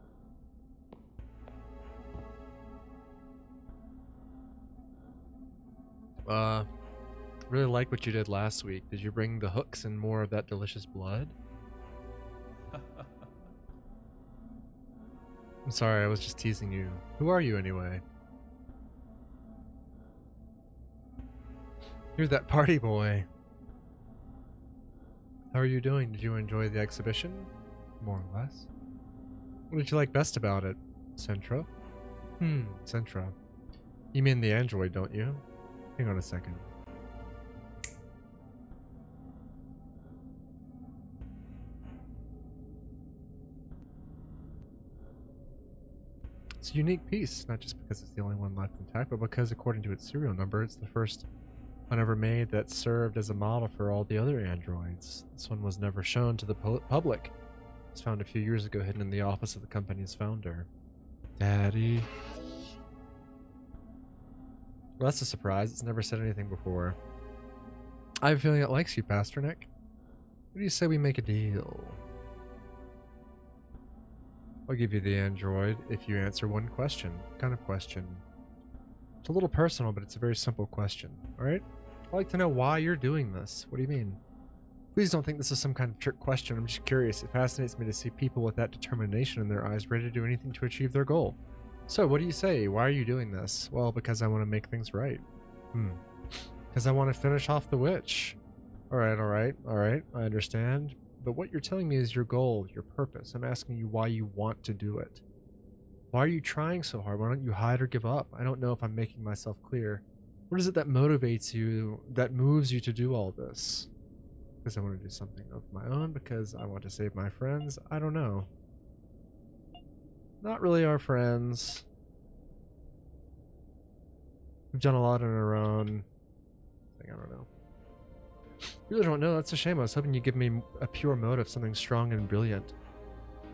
Uh, really like what you did last week. Did you bring the hooks and more of that delicious blood? I'm sorry, I was just teasing you. Who are you anyway? You're that party boy. How are you doing? Did you enjoy the exhibition? More or less. What did you like best about it? Sintra? Hmm, Sintra. You mean the android, don't you? Hang on a second. It's unique piece, not just because it's the only one left intact, but because according to its serial number, it's the first one ever made that served as a model for all the other androids. This one was never shown to the public. It was found a few years ago hidden in the office of the company's founder. Daddy. Well, that's a surprise. It's never said anything before. I have a feeling it likes you, Pasternak. What do you say we make a deal? I'll give you the android if you answer one question. What kind of question? It's a little personal, but it's a very simple question. Alright? I'd like to know why you're doing this. What do you mean? Please don't think this is some kind of trick question. I'm just curious. It fascinates me to see people with that determination in their eyes ready to do anything to achieve their goal. So, what do you say? Why are you doing this? Well, because I want to make things right. Hmm. Because I want to finish off the witch. Alright, alright, alright. I understand. But what you're telling me is your goal, your purpose. I'm asking you why you want to do it. Why are you trying so hard? Why don't you hide or give up? I don't know if I'm making myself clear. What is it that motivates you, that moves you to do all this? Because I want to do something of my own, because I want to save my friends? I don't know. Not really our friends. We've done a lot on our own. I don't know. You really don't know. That's a shame. I was hoping you'd give me a pure motive, something strong and brilliant.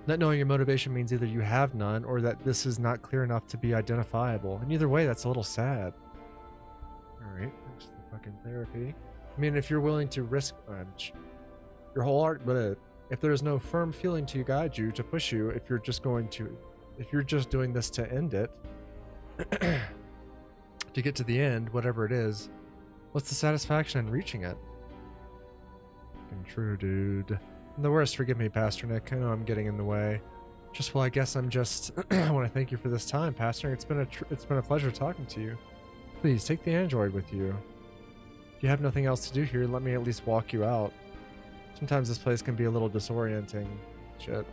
Not knowing your motivation means either you have none or that this is not clear enough to be identifiable. And either way, that's a little sad. Alright, thanks for the fucking therapy. I mean, if you're willing to risk uh, your whole art, but if there's no firm feeling to guide you, to push you, if you're just going to, if you're just doing this to end it, to get to the end, whatever it is, what's the satisfaction in reaching it? Fucking true, dude. The worst, forgive me, Pasternak. I know I'm getting in the way. Just well, I guess I'm just. I want to thank you for this time, Pastor. It's been a tr- it's been a pleasure talking to you. Please take the android with you. If you have nothing else to do here, let me at least walk you out. Sometimes this place can be a little disorienting. Shit.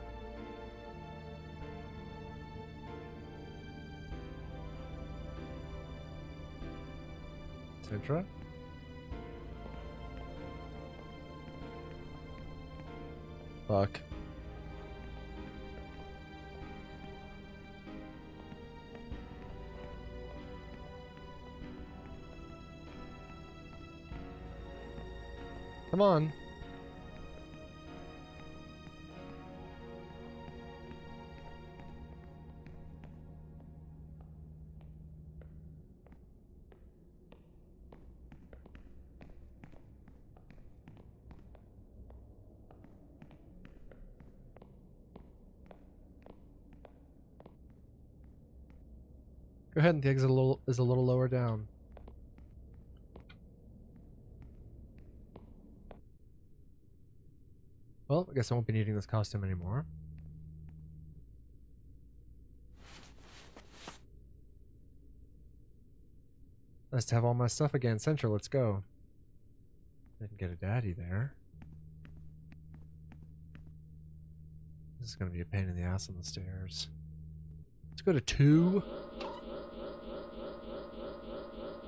Sintra? Fuck. Come on. Ahead, the exit a little, is a little lower down. Well, I guess I won't be needing this costume anymore. Nice to have all my stuff again. Sintra, let's go. Didn't get a daddy there. This is gonna be a pain in the ass on the stairs. Let's go to two.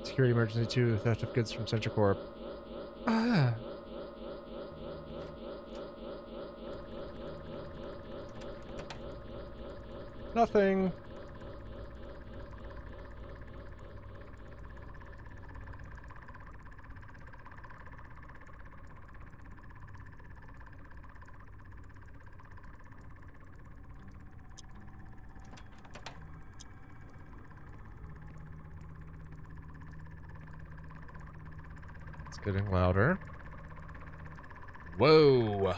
Security emergency two, theft of goods from SintraCorp. Ah. Nothing. Getting louder. Whoa.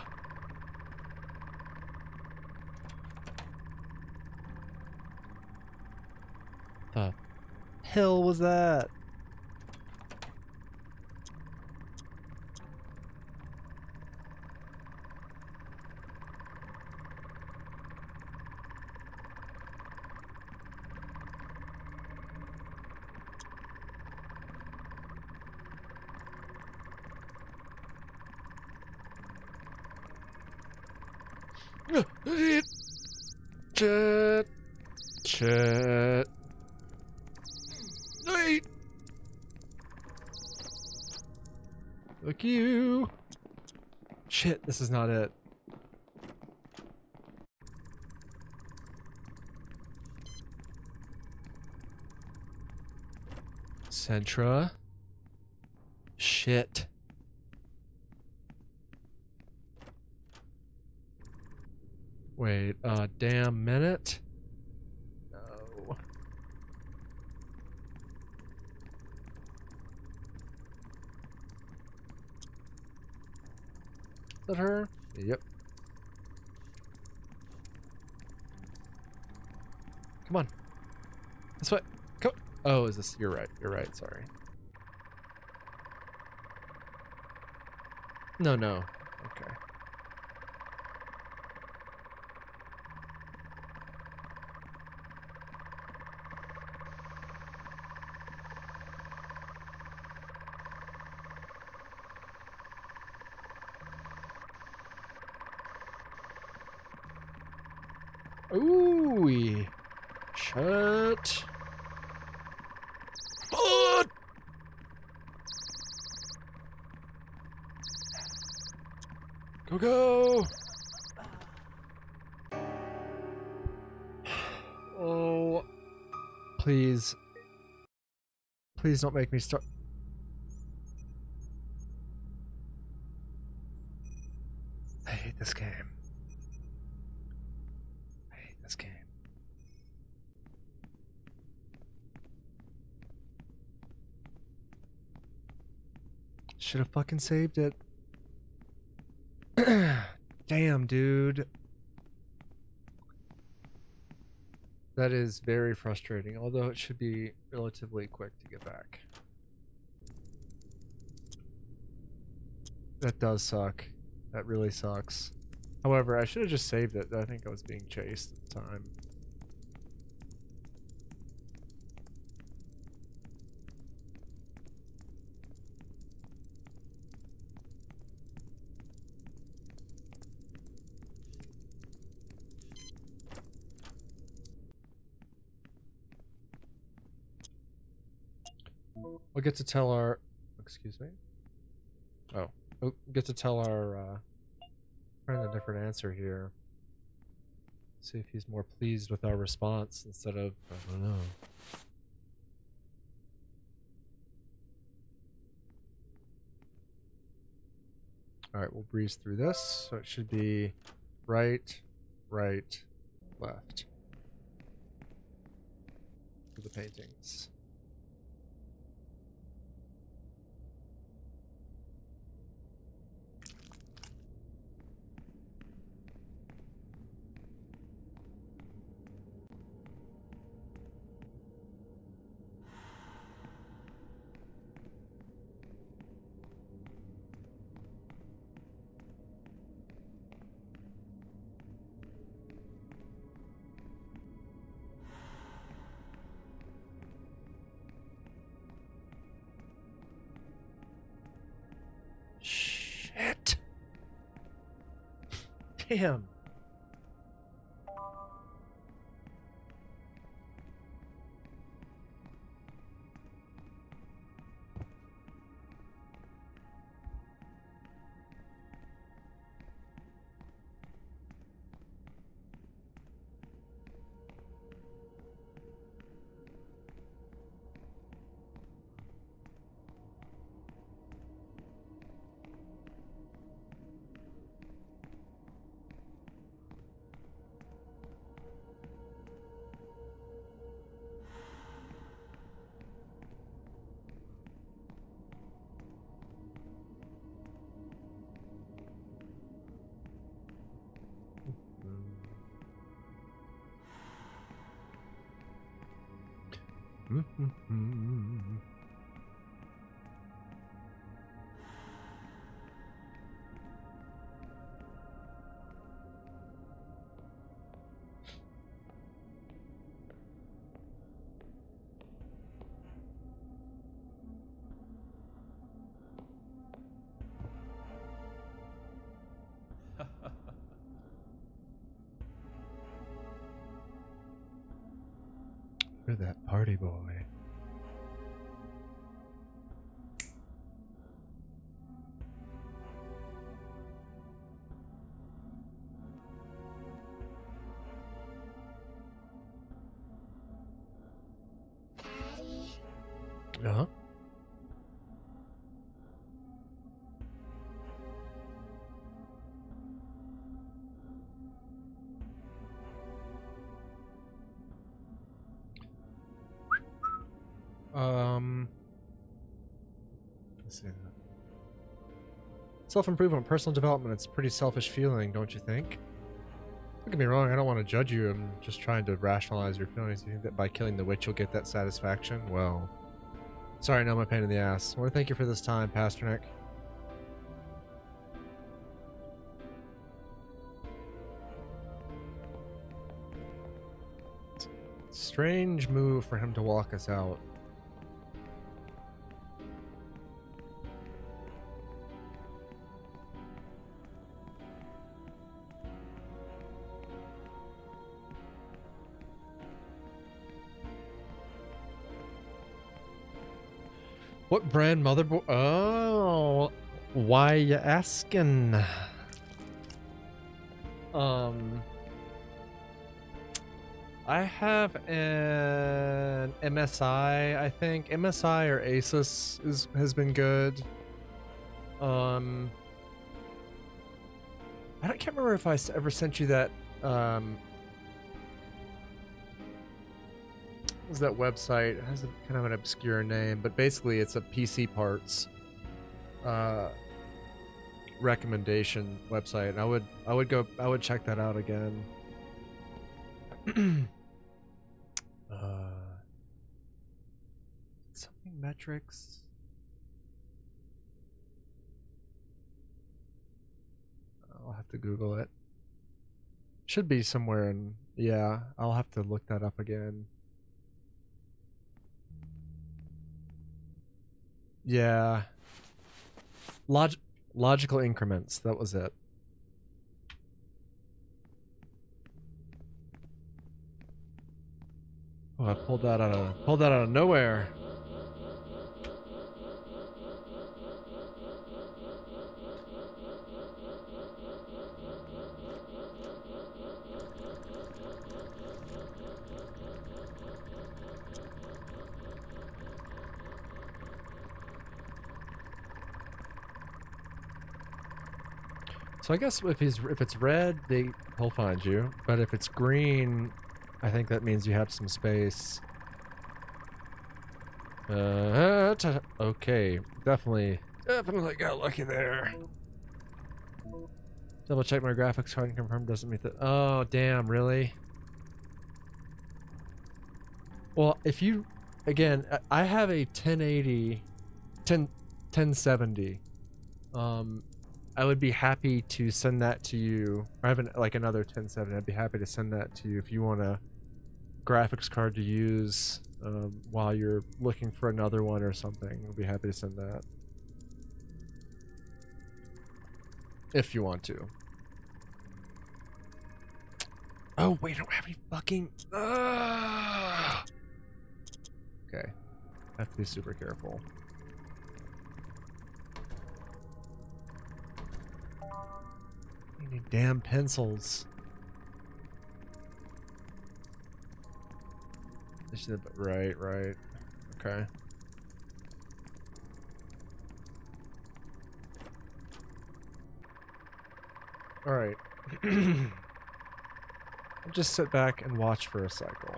The hell was that? Is not it. Sintra. Shit. Wait, a damn minute? That her? Yep. Come on. That's what. Come. Oh, is this? You're right. You're right. Sorry. No, no. Okay. Please don't make me start. I hate this game. I hate this game. Should have fucking saved it. Damn, dude. That is very frustrating, although it should be relatively quick to get back. That does suck. That really sucks. However, I should have just saved it. I think I was being chased at the time. Get to tell our. Excuse me. Oh, get to tell our uh, friend a different answer here. See if he's more pleased with our response instead of I don't know. All right, we'll breeze through this. So it should be right, right, left. For the paintings. Damn. That party boy. Uh-huh. Let's see. Self-improvement, personal development, it's a pretty selfish feeling, don't you think? Don't get me wrong, I don't want to judge you. I'm just trying to rationalize your feelings. You think that by killing the witch you'll get that satisfaction? Well, sorry, now my pain in the ass. I want to thank you for this time, Pasternak. Strange move for him to walk us out. Brand motherboard? Oh, why you asking? Um, I have an MSI. I think MSI or Asus is has been good. Um, I can't remember if I ever sent you that. Um, that website? It has a, kind of an obscure name, but basically it's a PC parts uh, recommendation website. I would I would go I would check that out again. uh, something metrics. I'll have to Google it. Should be somewhere in yeah. I'll have to look that up again. Yeah. Log logical increments. That was it. Oh, I pulled that out of pulled that out of nowhere. So I guess if he's if it's red, they he'll find you. But if it's green, I think that means you have some space. Uh, okay, definitely, definitely got lucky there. Double check my graphics card and confirm doesn't meet the. Oh damn! Really? Well, if you, again, I- I have a 1080, 10, 1070. Um, I would be happy to send that to you. I have an, like another 1070. I'd be happy to send that to you if you want a graphics card to use um, while you're looking for another one or something. I'd be happy to send that. If you want to. Oh, wait, I don't have any fucking. Ah! Okay. I have to be super careful. Any damn pencils. Right, right. Okay. Alright. I'll just sit back and watch for a cycle.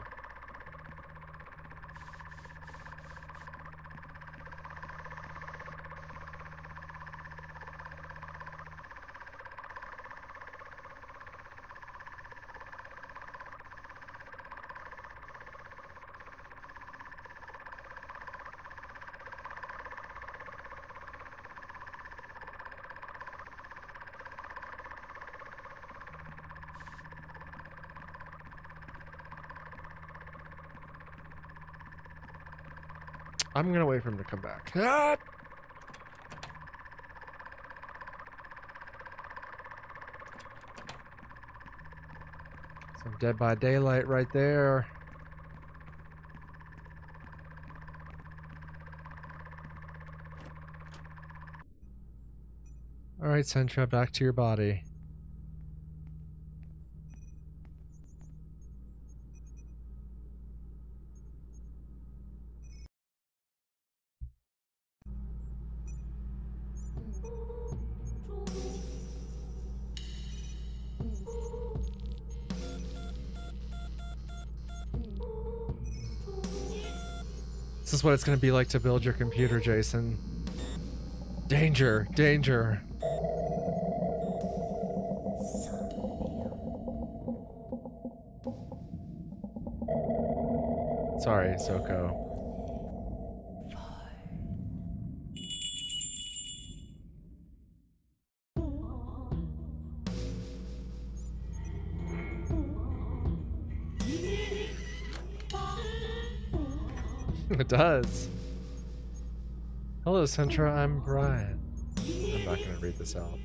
I'm gonna wait for him to come back. Ah! Some Dead by Daylight right there. All right, Sintra, back to your body. What it's going to be like to build your computer, Jason. Danger, danger. Sorry, Soko. it does. Hello, Sintra. I'm Brian. I'm not going to read this out.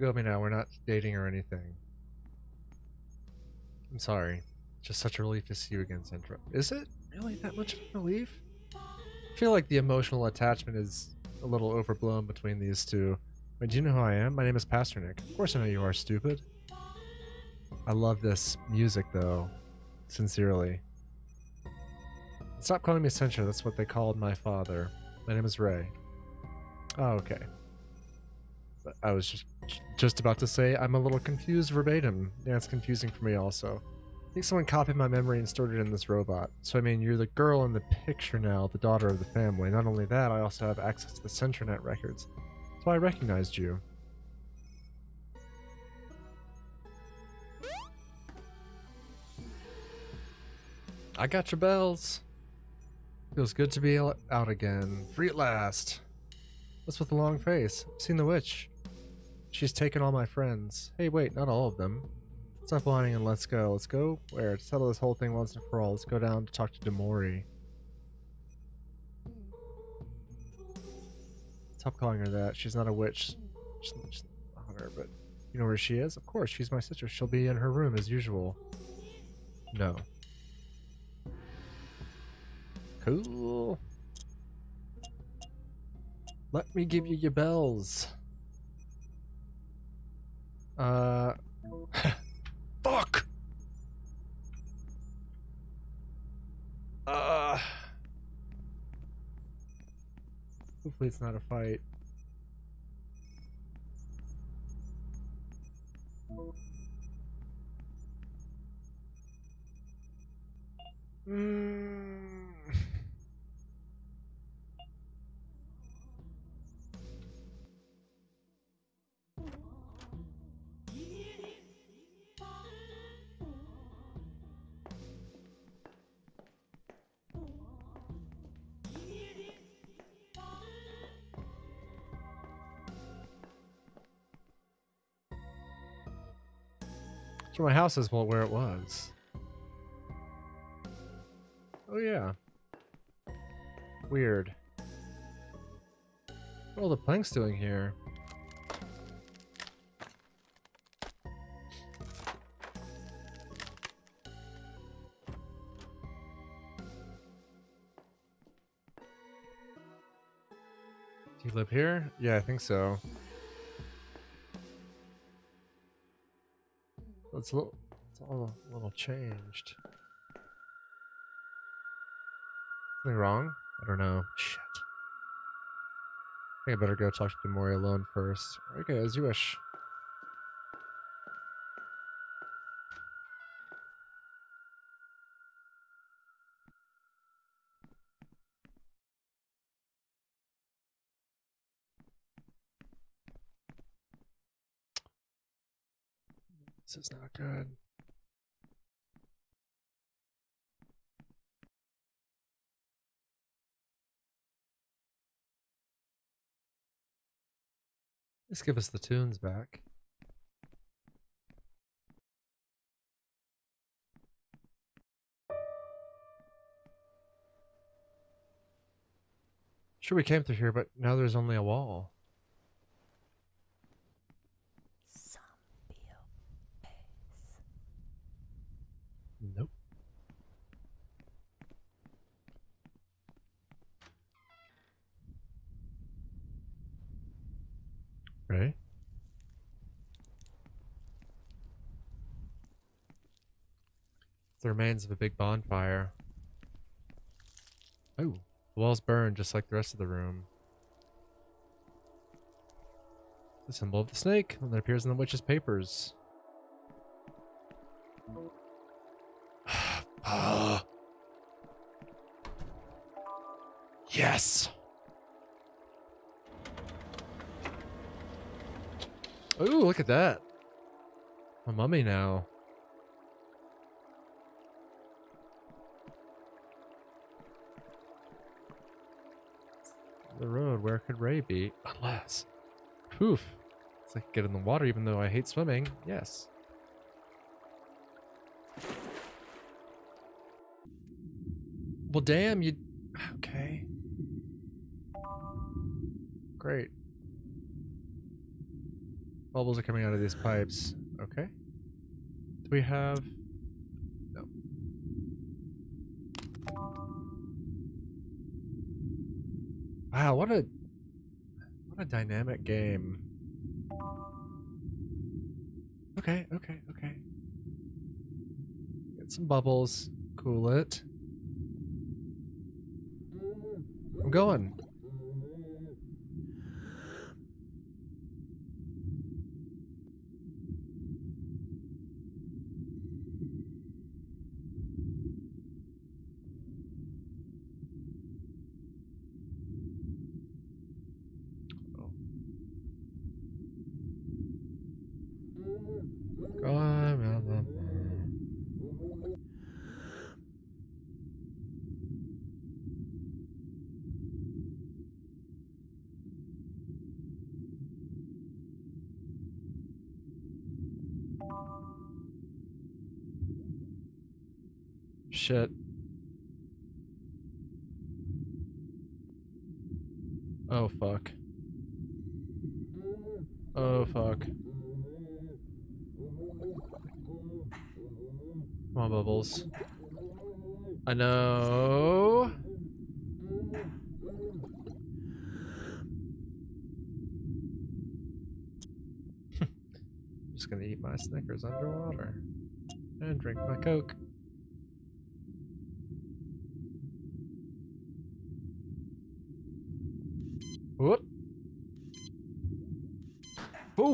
Hey, go me now. We're not dating or anything. I'm sorry. Just such a relief to see you again, Sintra. Is it really that much of a relief? I feel like the emotional attachment is a little overblown between these two. Wait, do you know who I am? My name is Pasternak. Of course I know you are, stupid. I love this music, though. Sincerely. Stop calling me Sintra. That's what they called my father. My name is Ray. Oh, okay. But I was just just about to say I'm a little confused verbatim. Yeah, confusing for me also. I think someone copied my memory and stored it in this robot. So I mean, you're the girl in the picture now, the daughter of the family. Not only that, I also have access to the Sintranet records. So I recognized you. I got your bells. Feels good to be out out again. Free at last. What's with the long face? I've seen the witch. She's taken all my friends. Hey, wait, not all of them. Stop whining and let's go. Let's go where? To settle this whole thing once and for all. Let's go down to talk to Demori. Stop calling her that. She's not a witch. She's, not but you know where she is? Of course, she's my sister. She'll be in her room as usual. No. Cool. Let me give you your bells. Uh. Fuck! Uh. Hopefully, it's not a fight. Mm. So my house is well where it was. Oh yeah. Weird. What are all the planks doing here? Do you live here? Yeah, I think so. It's a little, it's all a little changed. Something wrong? I don't know. Shit. I think I better go talk to Demori alone first. Okay, as you wish. Is not good. Just give us the tunes back. Sure, we came through here, but now there's only a wall. Nope. Right? The remains of a big bonfire. Oh, the walls burn just like the rest of the room. The symbol of the snake, one that appears in the witch's papers. Ah. yes. Ooh, look at that. A mummy now. The road, where could Ray be? Unless. Poof. It's like get in the water even though I hate swimming. Yes. Well, damn, you... Okay. Great. Bubbles are coming out of these pipes. Okay. Do we have... No. Wow, what a... What a dynamic game. Okay, okay, okay. Get some bubbles. Cool it. I'm going. Oh. Go on, blah, blah, blah. Shit. Oh fuck. Oh fuck. Come on, Bubbles. I know. I'm just gonna eat my Snickers underwater and drink my Coke.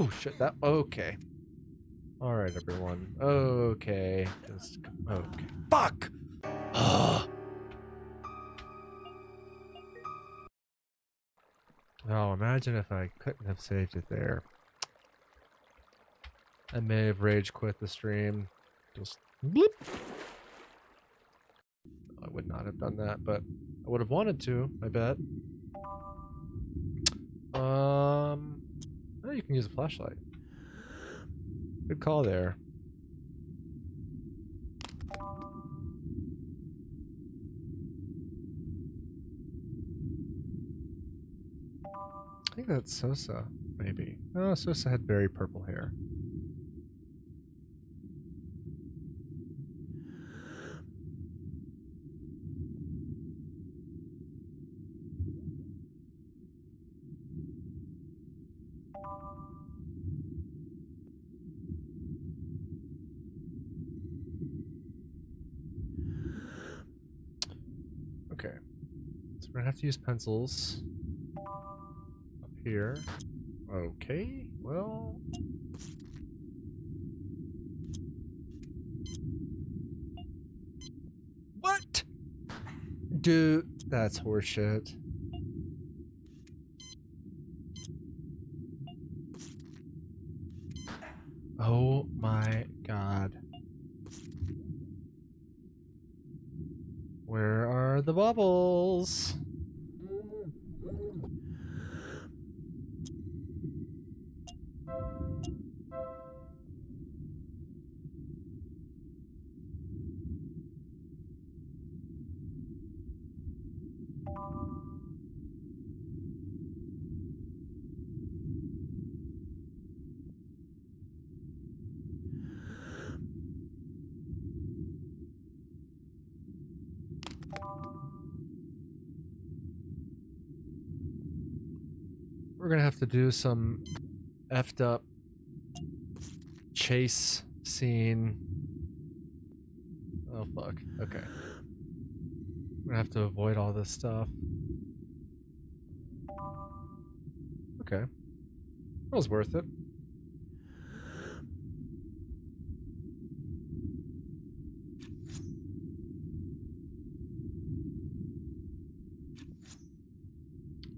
Oh shit! That okay. All right, everyone. Okay. Just okay. Fuck. Oh, imagine if I couldn't have saved it there. I may have rage quit the stream. Just bloop. I would not have done that, but I would have wanted to, I bet. Um, oh, you can use a flashlight. Good call there. I think that's Sosa, maybe. Oh, Sosa had very purple hair. Okay. We're gonna have to use pencils. Up here. Okay, well. What? Dude, that's horseshit. To do some effed up chase scene. Oh fuck. Okay. I'm gonna have to avoid all this stuff. Okay. That was worth it.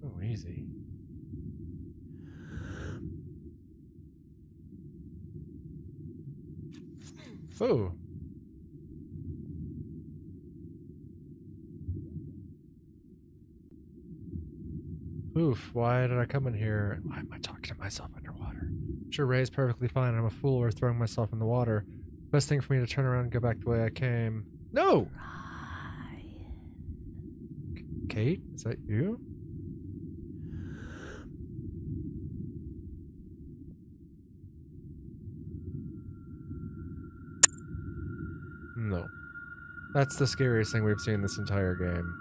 Oh, easy. Oh. Oof, why did I come in here? Why am I talking to myself underwater? Sure, Ray's perfectly fine. I'm a fool for throwing myself in the water. Best thing for me to turn around and go back the way I came. No! Kate? Is that you? No. That's the scariest thing we've seen this entire game.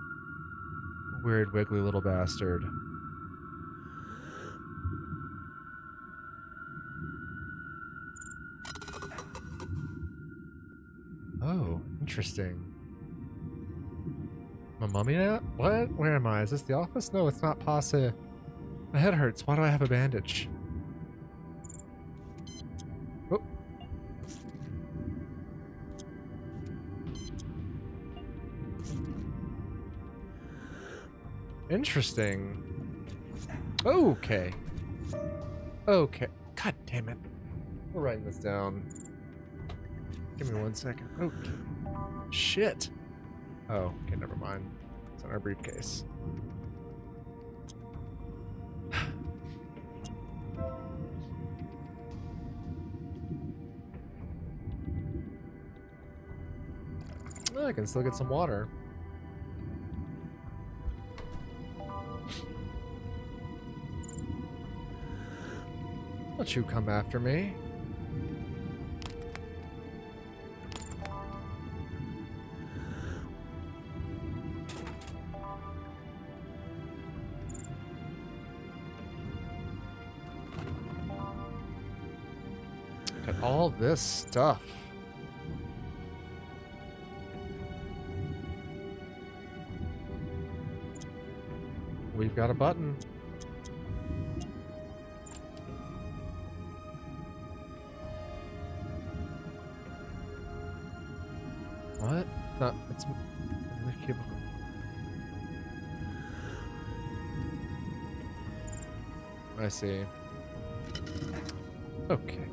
Weird, wiggly little bastard. Oh, interesting. My mummy now? What? Where am I? Is this the office? No, it's not Pasa. My head hurts. Why do I have a bandage? Interesting. Okay. Okay. God damn it. We're writing this down. Give me one second. Oh, Shit. Oh, okay, never mind. It's in our briefcase. I can still get some water. Don't you come after me. Got all this stuff. We've got a button. I see. Okay.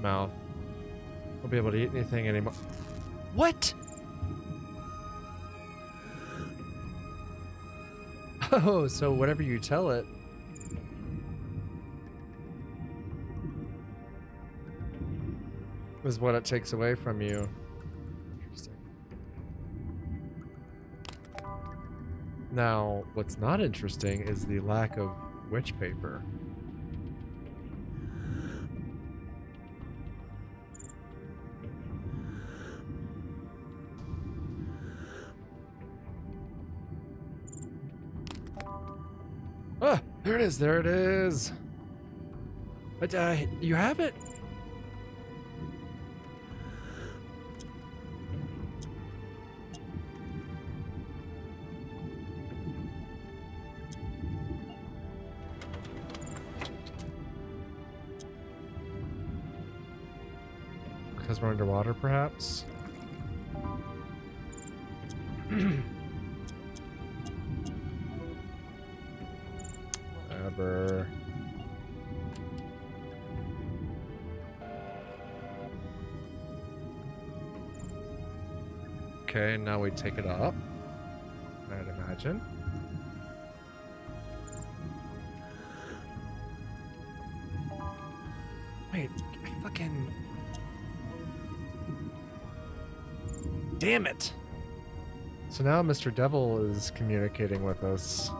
Mouth. Won't be able to eat anything anymore. What? Oh, so whatever you tell it. Is what it takes away from you. Now, what's not interesting is the lack of witch paper. Ah, there it is. There it is. But uh, you have it. Because we're underwater, perhaps? Whatever. Okay, now we take it up. I'd imagine. Damn it! So now Mr. Devil is communicating with us.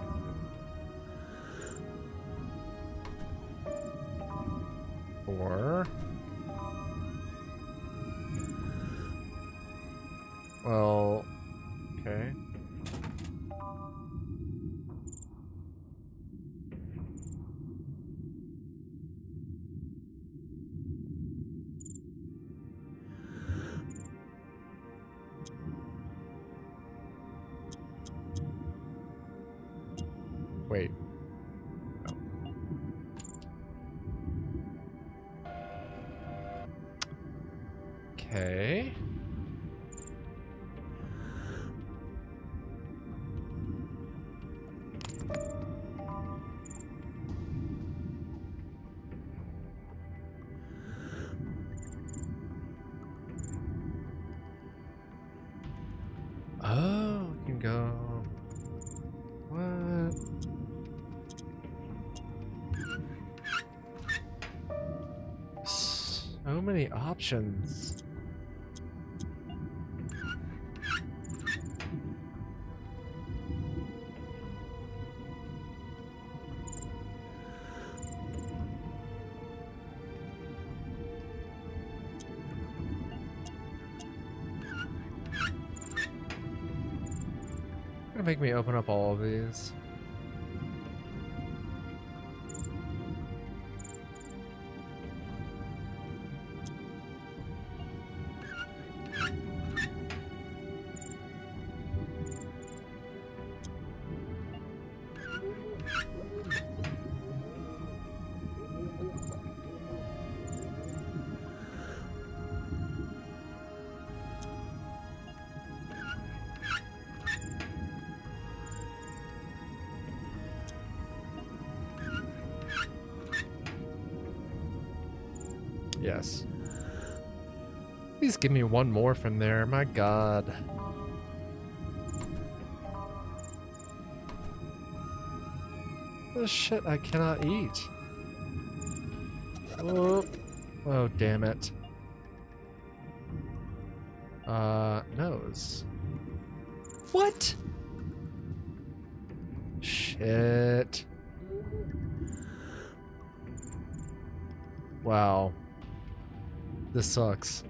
Options. Gonna make me open up all of these. Give me one more from there. My god. This shit I cannot eat. Oh, oh damn it. Uh, nose. What? Shit. Wow. This sucks.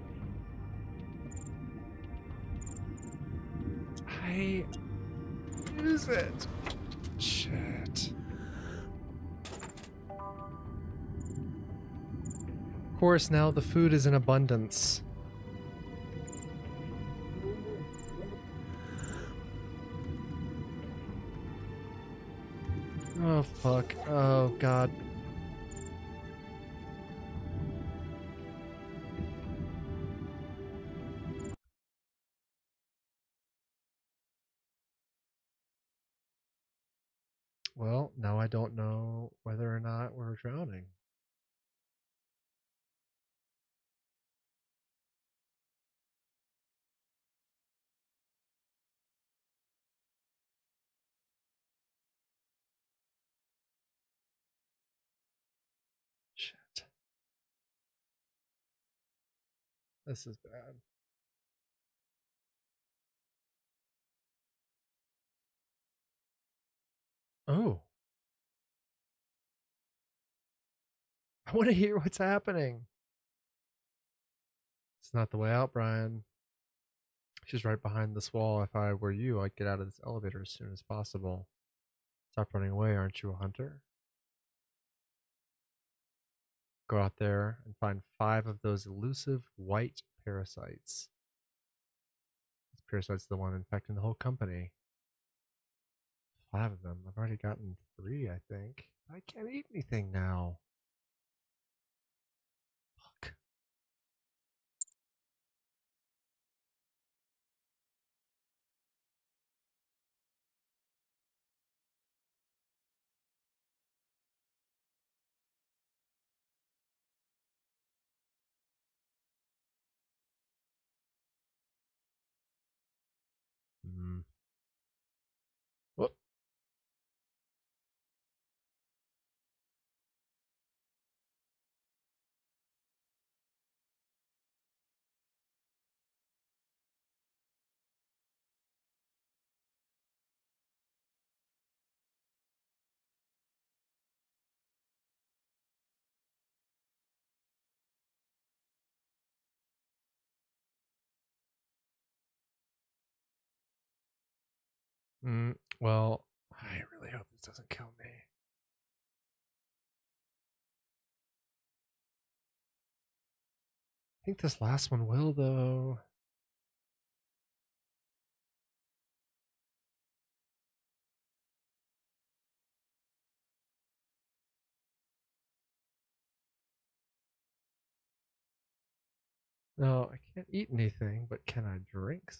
Use it. Shit. Of course, now the food is in abundance. Oh, fuck. Oh, God. Now I don't know whether or not we're drowning. Shit. This is bad. Oh. I want to hear what's happening. It's not the way out, Brian. She's right behind this wall. If I were you, I'd get out of this elevator as soon as possible. Stop running away, aren't you a hunter? Go out there and find five of those elusive white parasites. This parasite's the one infecting the whole company. Five of them. I've already gotten three, I think. I can't eat anything now. Mm, well, I really hope this doesn't kill me. I think this last one will, though. No, I can't eat anything, but can I drink?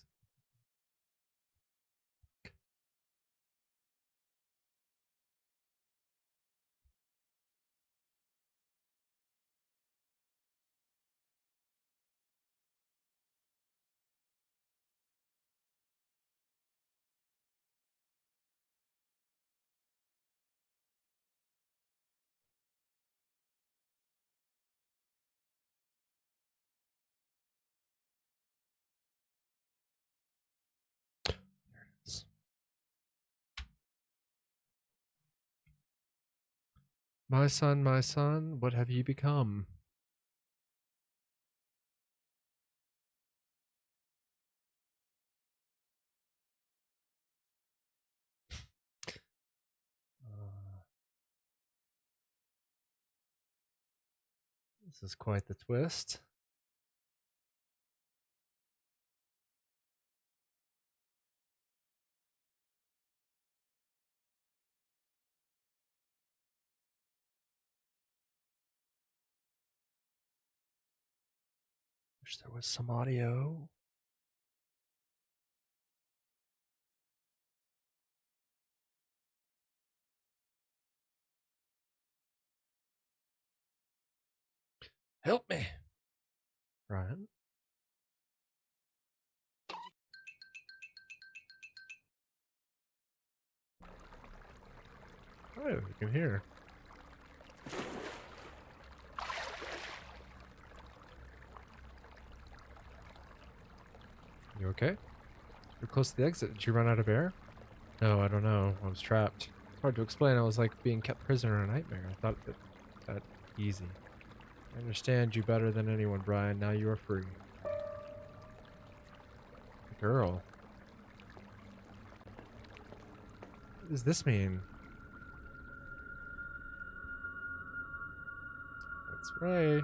My son, my son, what have you become? Uh, this is quite the twist. There was some audio. Help me. Ryan. Oh, you can hear. You okay? You're close to the exit. Did you run out of air? No, I don't know. I was trapped. Hard to explain. I was like being kept prisoner in a nightmare. I thought that that easy. I understand you better than anyone, Brian. Now you are free. Girl. What does this mean? That's right.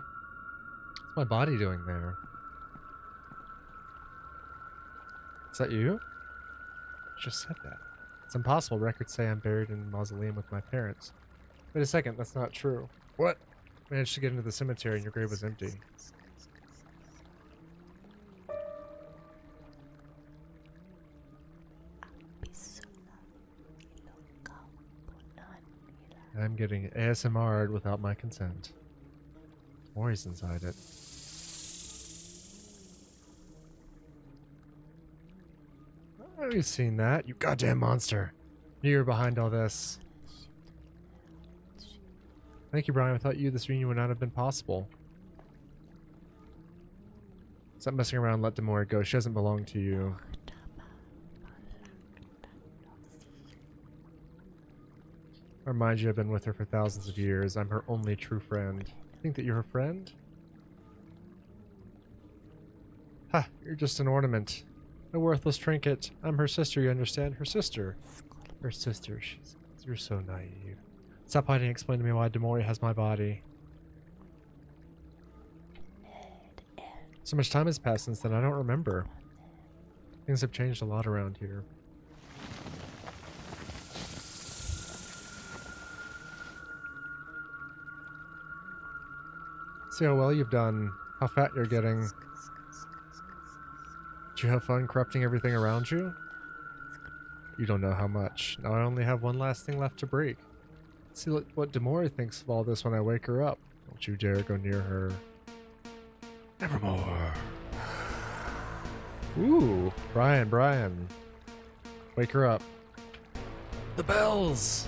What's my body doing there? Is that you? You just said that. It's impossible. Records say I'm buried in a mausoleum with my parents. Wait a second, that's not true. What? I Managed to get into the cemetery and your grave was empty. I'm getting ASMR'd without my consent. Mori's inside it. I've seen that, you goddamn monster. You're behind all this. Thank you, Brian. Without you, this reunion would not have been possible. Stop messing around. Let Demora go. She doesn't belong to you. I remind you, I've been with her for thousands of years. I'm her only true friend. Think that you're her friend? Ha! You're just an ornament. A worthless trinket. I'm her sister, you understand? Her sister. Her sister. She's, you're so naive. Stop hiding explain to me why Demori has my body. So much time has passed since then, I don't remember. Things have changed a lot around here. See how well you've done, how fat you're getting. You have fun corrupting everything around you? You don't know how much. Now I only have one last thing left to break. See what, what Demori thinks of all this when I wake her up. Don't you dare go near her. Nevermore. Ooh, Brian, Brian. Wake her up. The bells!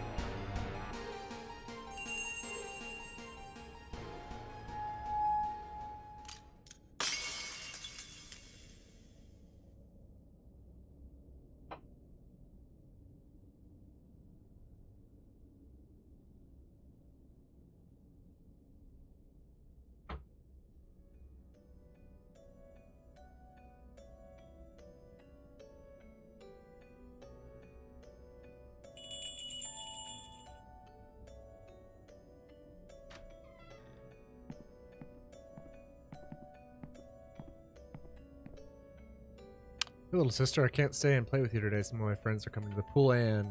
little sister, I can't stay and play with you today. Some of my friends are coming to the pool and.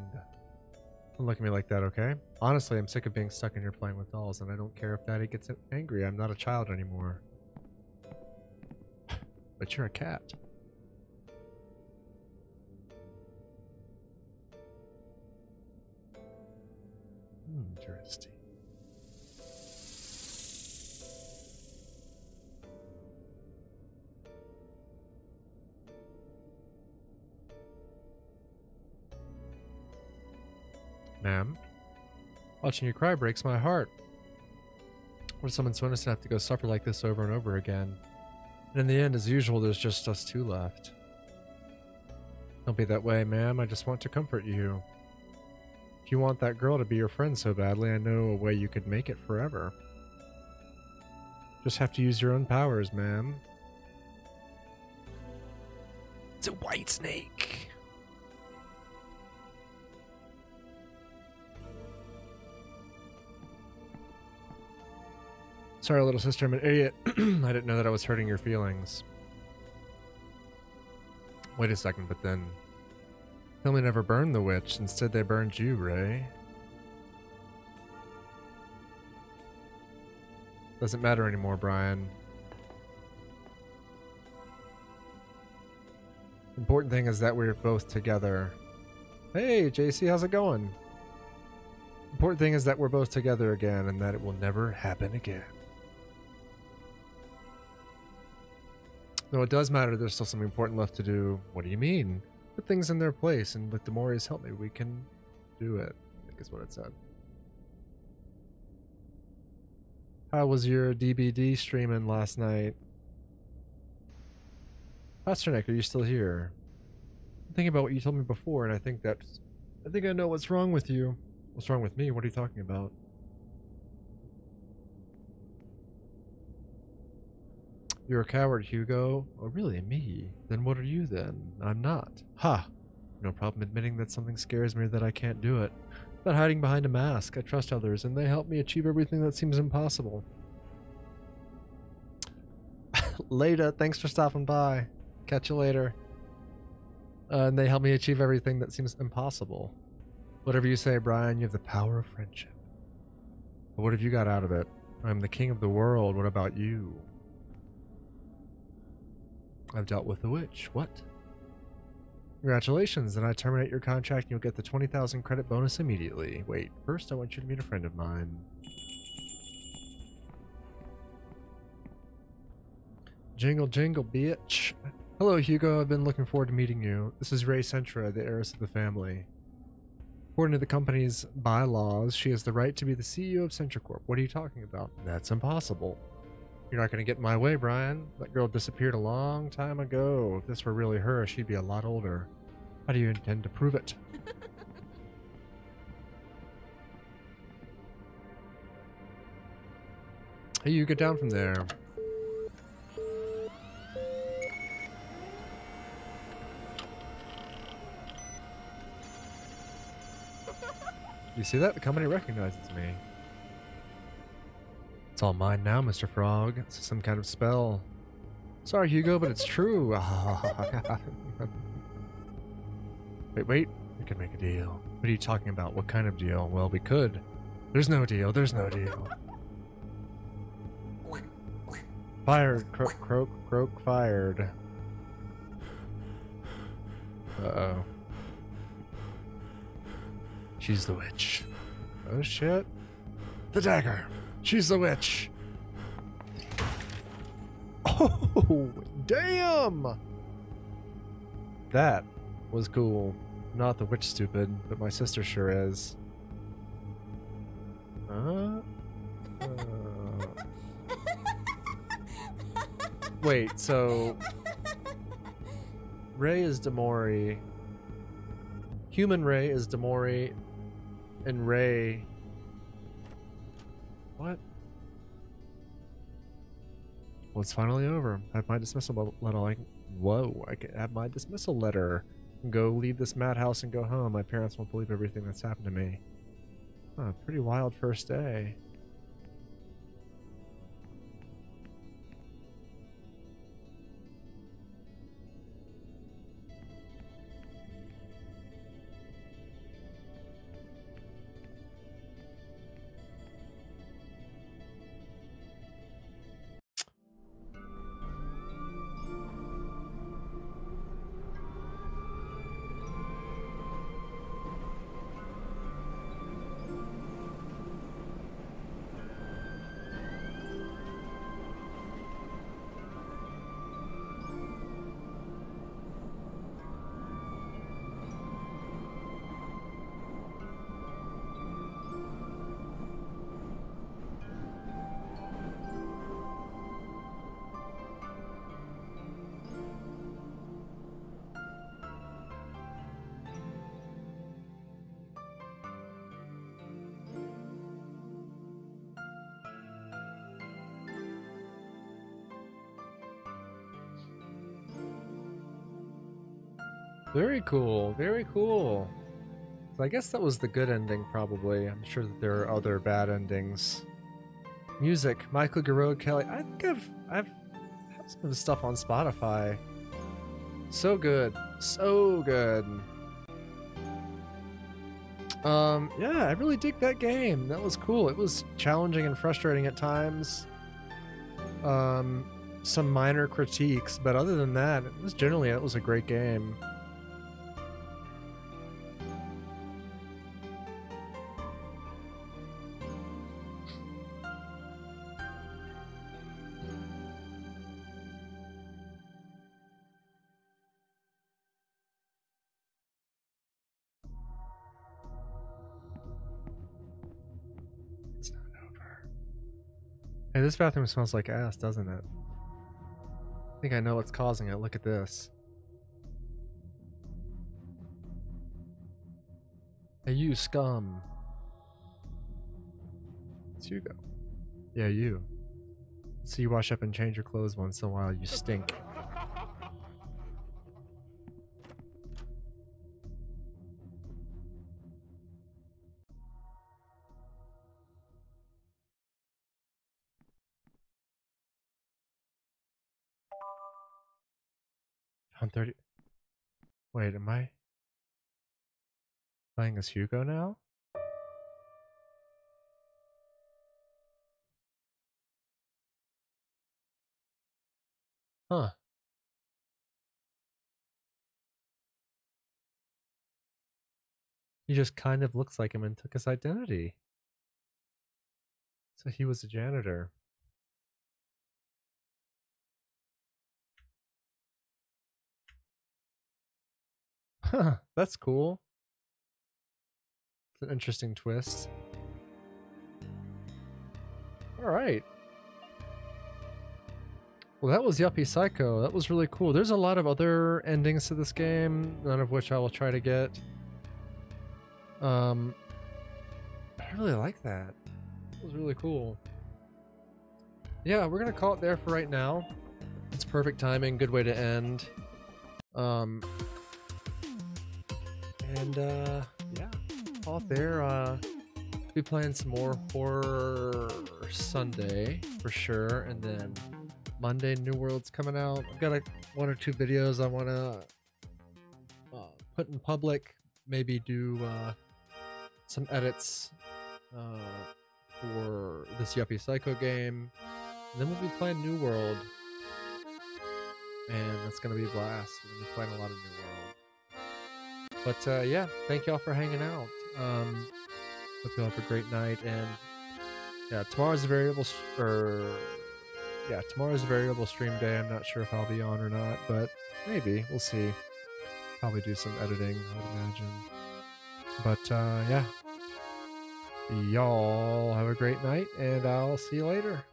Don't look at me like that, okay? Honestly, I'm sick of being stuck in here playing with dolls, and I don't care if daddy gets angry. I'm not a child anymore. But you're a cat. Watching you cry breaks my heart. What if someone so innocent have to go suffer like this over and over again? And in the end, as usual, there's just us two left. Don't be that way, ma'am. I just want to comfort you. If you want that girl to be your friend so badly, I know a way you could make it forever. Just have to use your own powers, ma'am. It's a white snake. Sorry, little sister, I'm an idiot. I didn't know that I was hurting your feelings. Wait a second, but then... Family never burned the witch. Instead, they burned you, Ray. Doesn't matter anymore, Brian. Important thing is that we're both together. Hey, JC, how's it going? Important thing is that we're both together again and that it will never happen again. Though it does matter, there's still something important left to do. What do you mean? Put things in their place, and with Demoria's help, me, we can do it. I think is what it said. How was your DBD streaming last night? Pasternak, are you still here? I'm thinking about what you told me before, and I think that I think I know what's wrong with you. What's wrong with me? What are you talking about? You're a coward, Hugo. Oh, really? Me? Then what are you then? I'm not. Ha! No problem admitting that something scares me or that I can't do it. Not hiding behind a mask. I trust others, and they help me achieve everything that seems impossible. later. Thanks for stopping by. Catch you later. Uh, and they help me achieve everything that seems impossible. Whatever you say, Brian, you have the power of friendship. But what have you got out of it? I'm the king of the world. What about you? I've dealt with the witch. What? Congratulations, then I terminate your contract and you'll get the 20,000 credit bonus immediately. Wait, first I want you to meet a friend of mine. Jingle jingle, bitch. Hello, Hugo. I've been looking forward to meeting you. This is Ray Sintra, the heiress of the family. According to the company's bylaws, she has the right to be the CEO of SintraCorp. What are you talking about? That's impossible. You're not going to get in my way, Brian. That girl disappeared a long time ago. If this were really her, she'd be a lot older. How do you intend to prove it? hey, you get down from there. You see that? The company recognizes me. It's all mine now, Mr. Frog. It's some kind of spell. Sorry, Hugo, but it's true. wait, wait. We could make a deal. What are you talking about? What kind of deal? Well, we could. There's no deal. There's no deal. Fired. Croak, croak, croak, fired. Uh-oh. She's the witch. Oh, shit. The dagger. She's the witch. Oh, damn! That was cool. Not the witch stupid, but my sister sure is. Uh, uh, wait, so Ray is Demori. Human Ray is Demori, and Ray what? Well, it's finally over. I have my dismissal letter. Can, whoa, I have my dismissal letter. Go leave this madhouse and go home. My parents won't believe everything that's happened to me. Huh, pretty wild first day. Very cool. Very cool. So I guess that was the good ending, probably. I'm sure that there are other bad endings. Music, Michael Guerrero Kelly. I think I've I've have some stuff on Spotify. So good. So good. Um, yeah, I really dig that game. That was cool. It was challenging and frustrating at times. Um, some minor critiques, but other than that, it was generally it was a great game. This bathroom smells like ass, doesn't it? I think I know what's causing it. Look at this. Hey, you scum. It's Hugo. Yeah, you. So you wash up and change your clothes once in a while. You stink. On 30. Wait, am I playing as Hugo now? Huh. He just kind of looks like him and took his identity. So he was a janitor. Huh, that's cool. It's an interesting twist. Alright. Well, that was Yuppie Psycho. That was really cool. There's a lot of other endings to this game, none of which I will try to get. Um, I really like that. It was really cool. Yeah, we're gonna call it there for right now. It's perfect timing, good way to end. Um, and uh, yeah, it there. Uh, be playing some more horror Sunday for sure, and then Monday New World's coming out. I've got one or two videos I want to uh, put in public. Maybe do uh, some edits uh, for this Yuppie Psycho game. And then we'll be playing New World, and that's gonna be a blast. We're gonna be playing a lot of New World. But uh, yeah, thank y'all for hanging out. Um, hope y'all have a great night, and yeah, tomorrow's a variable or yeah, tomorrow's a variable stream day. I'm not sure if I'll be on or not, but maybe we'll see. Probably do some editing, I would imagine. But uh, yeah, y'all have a great night, and I'll see you later.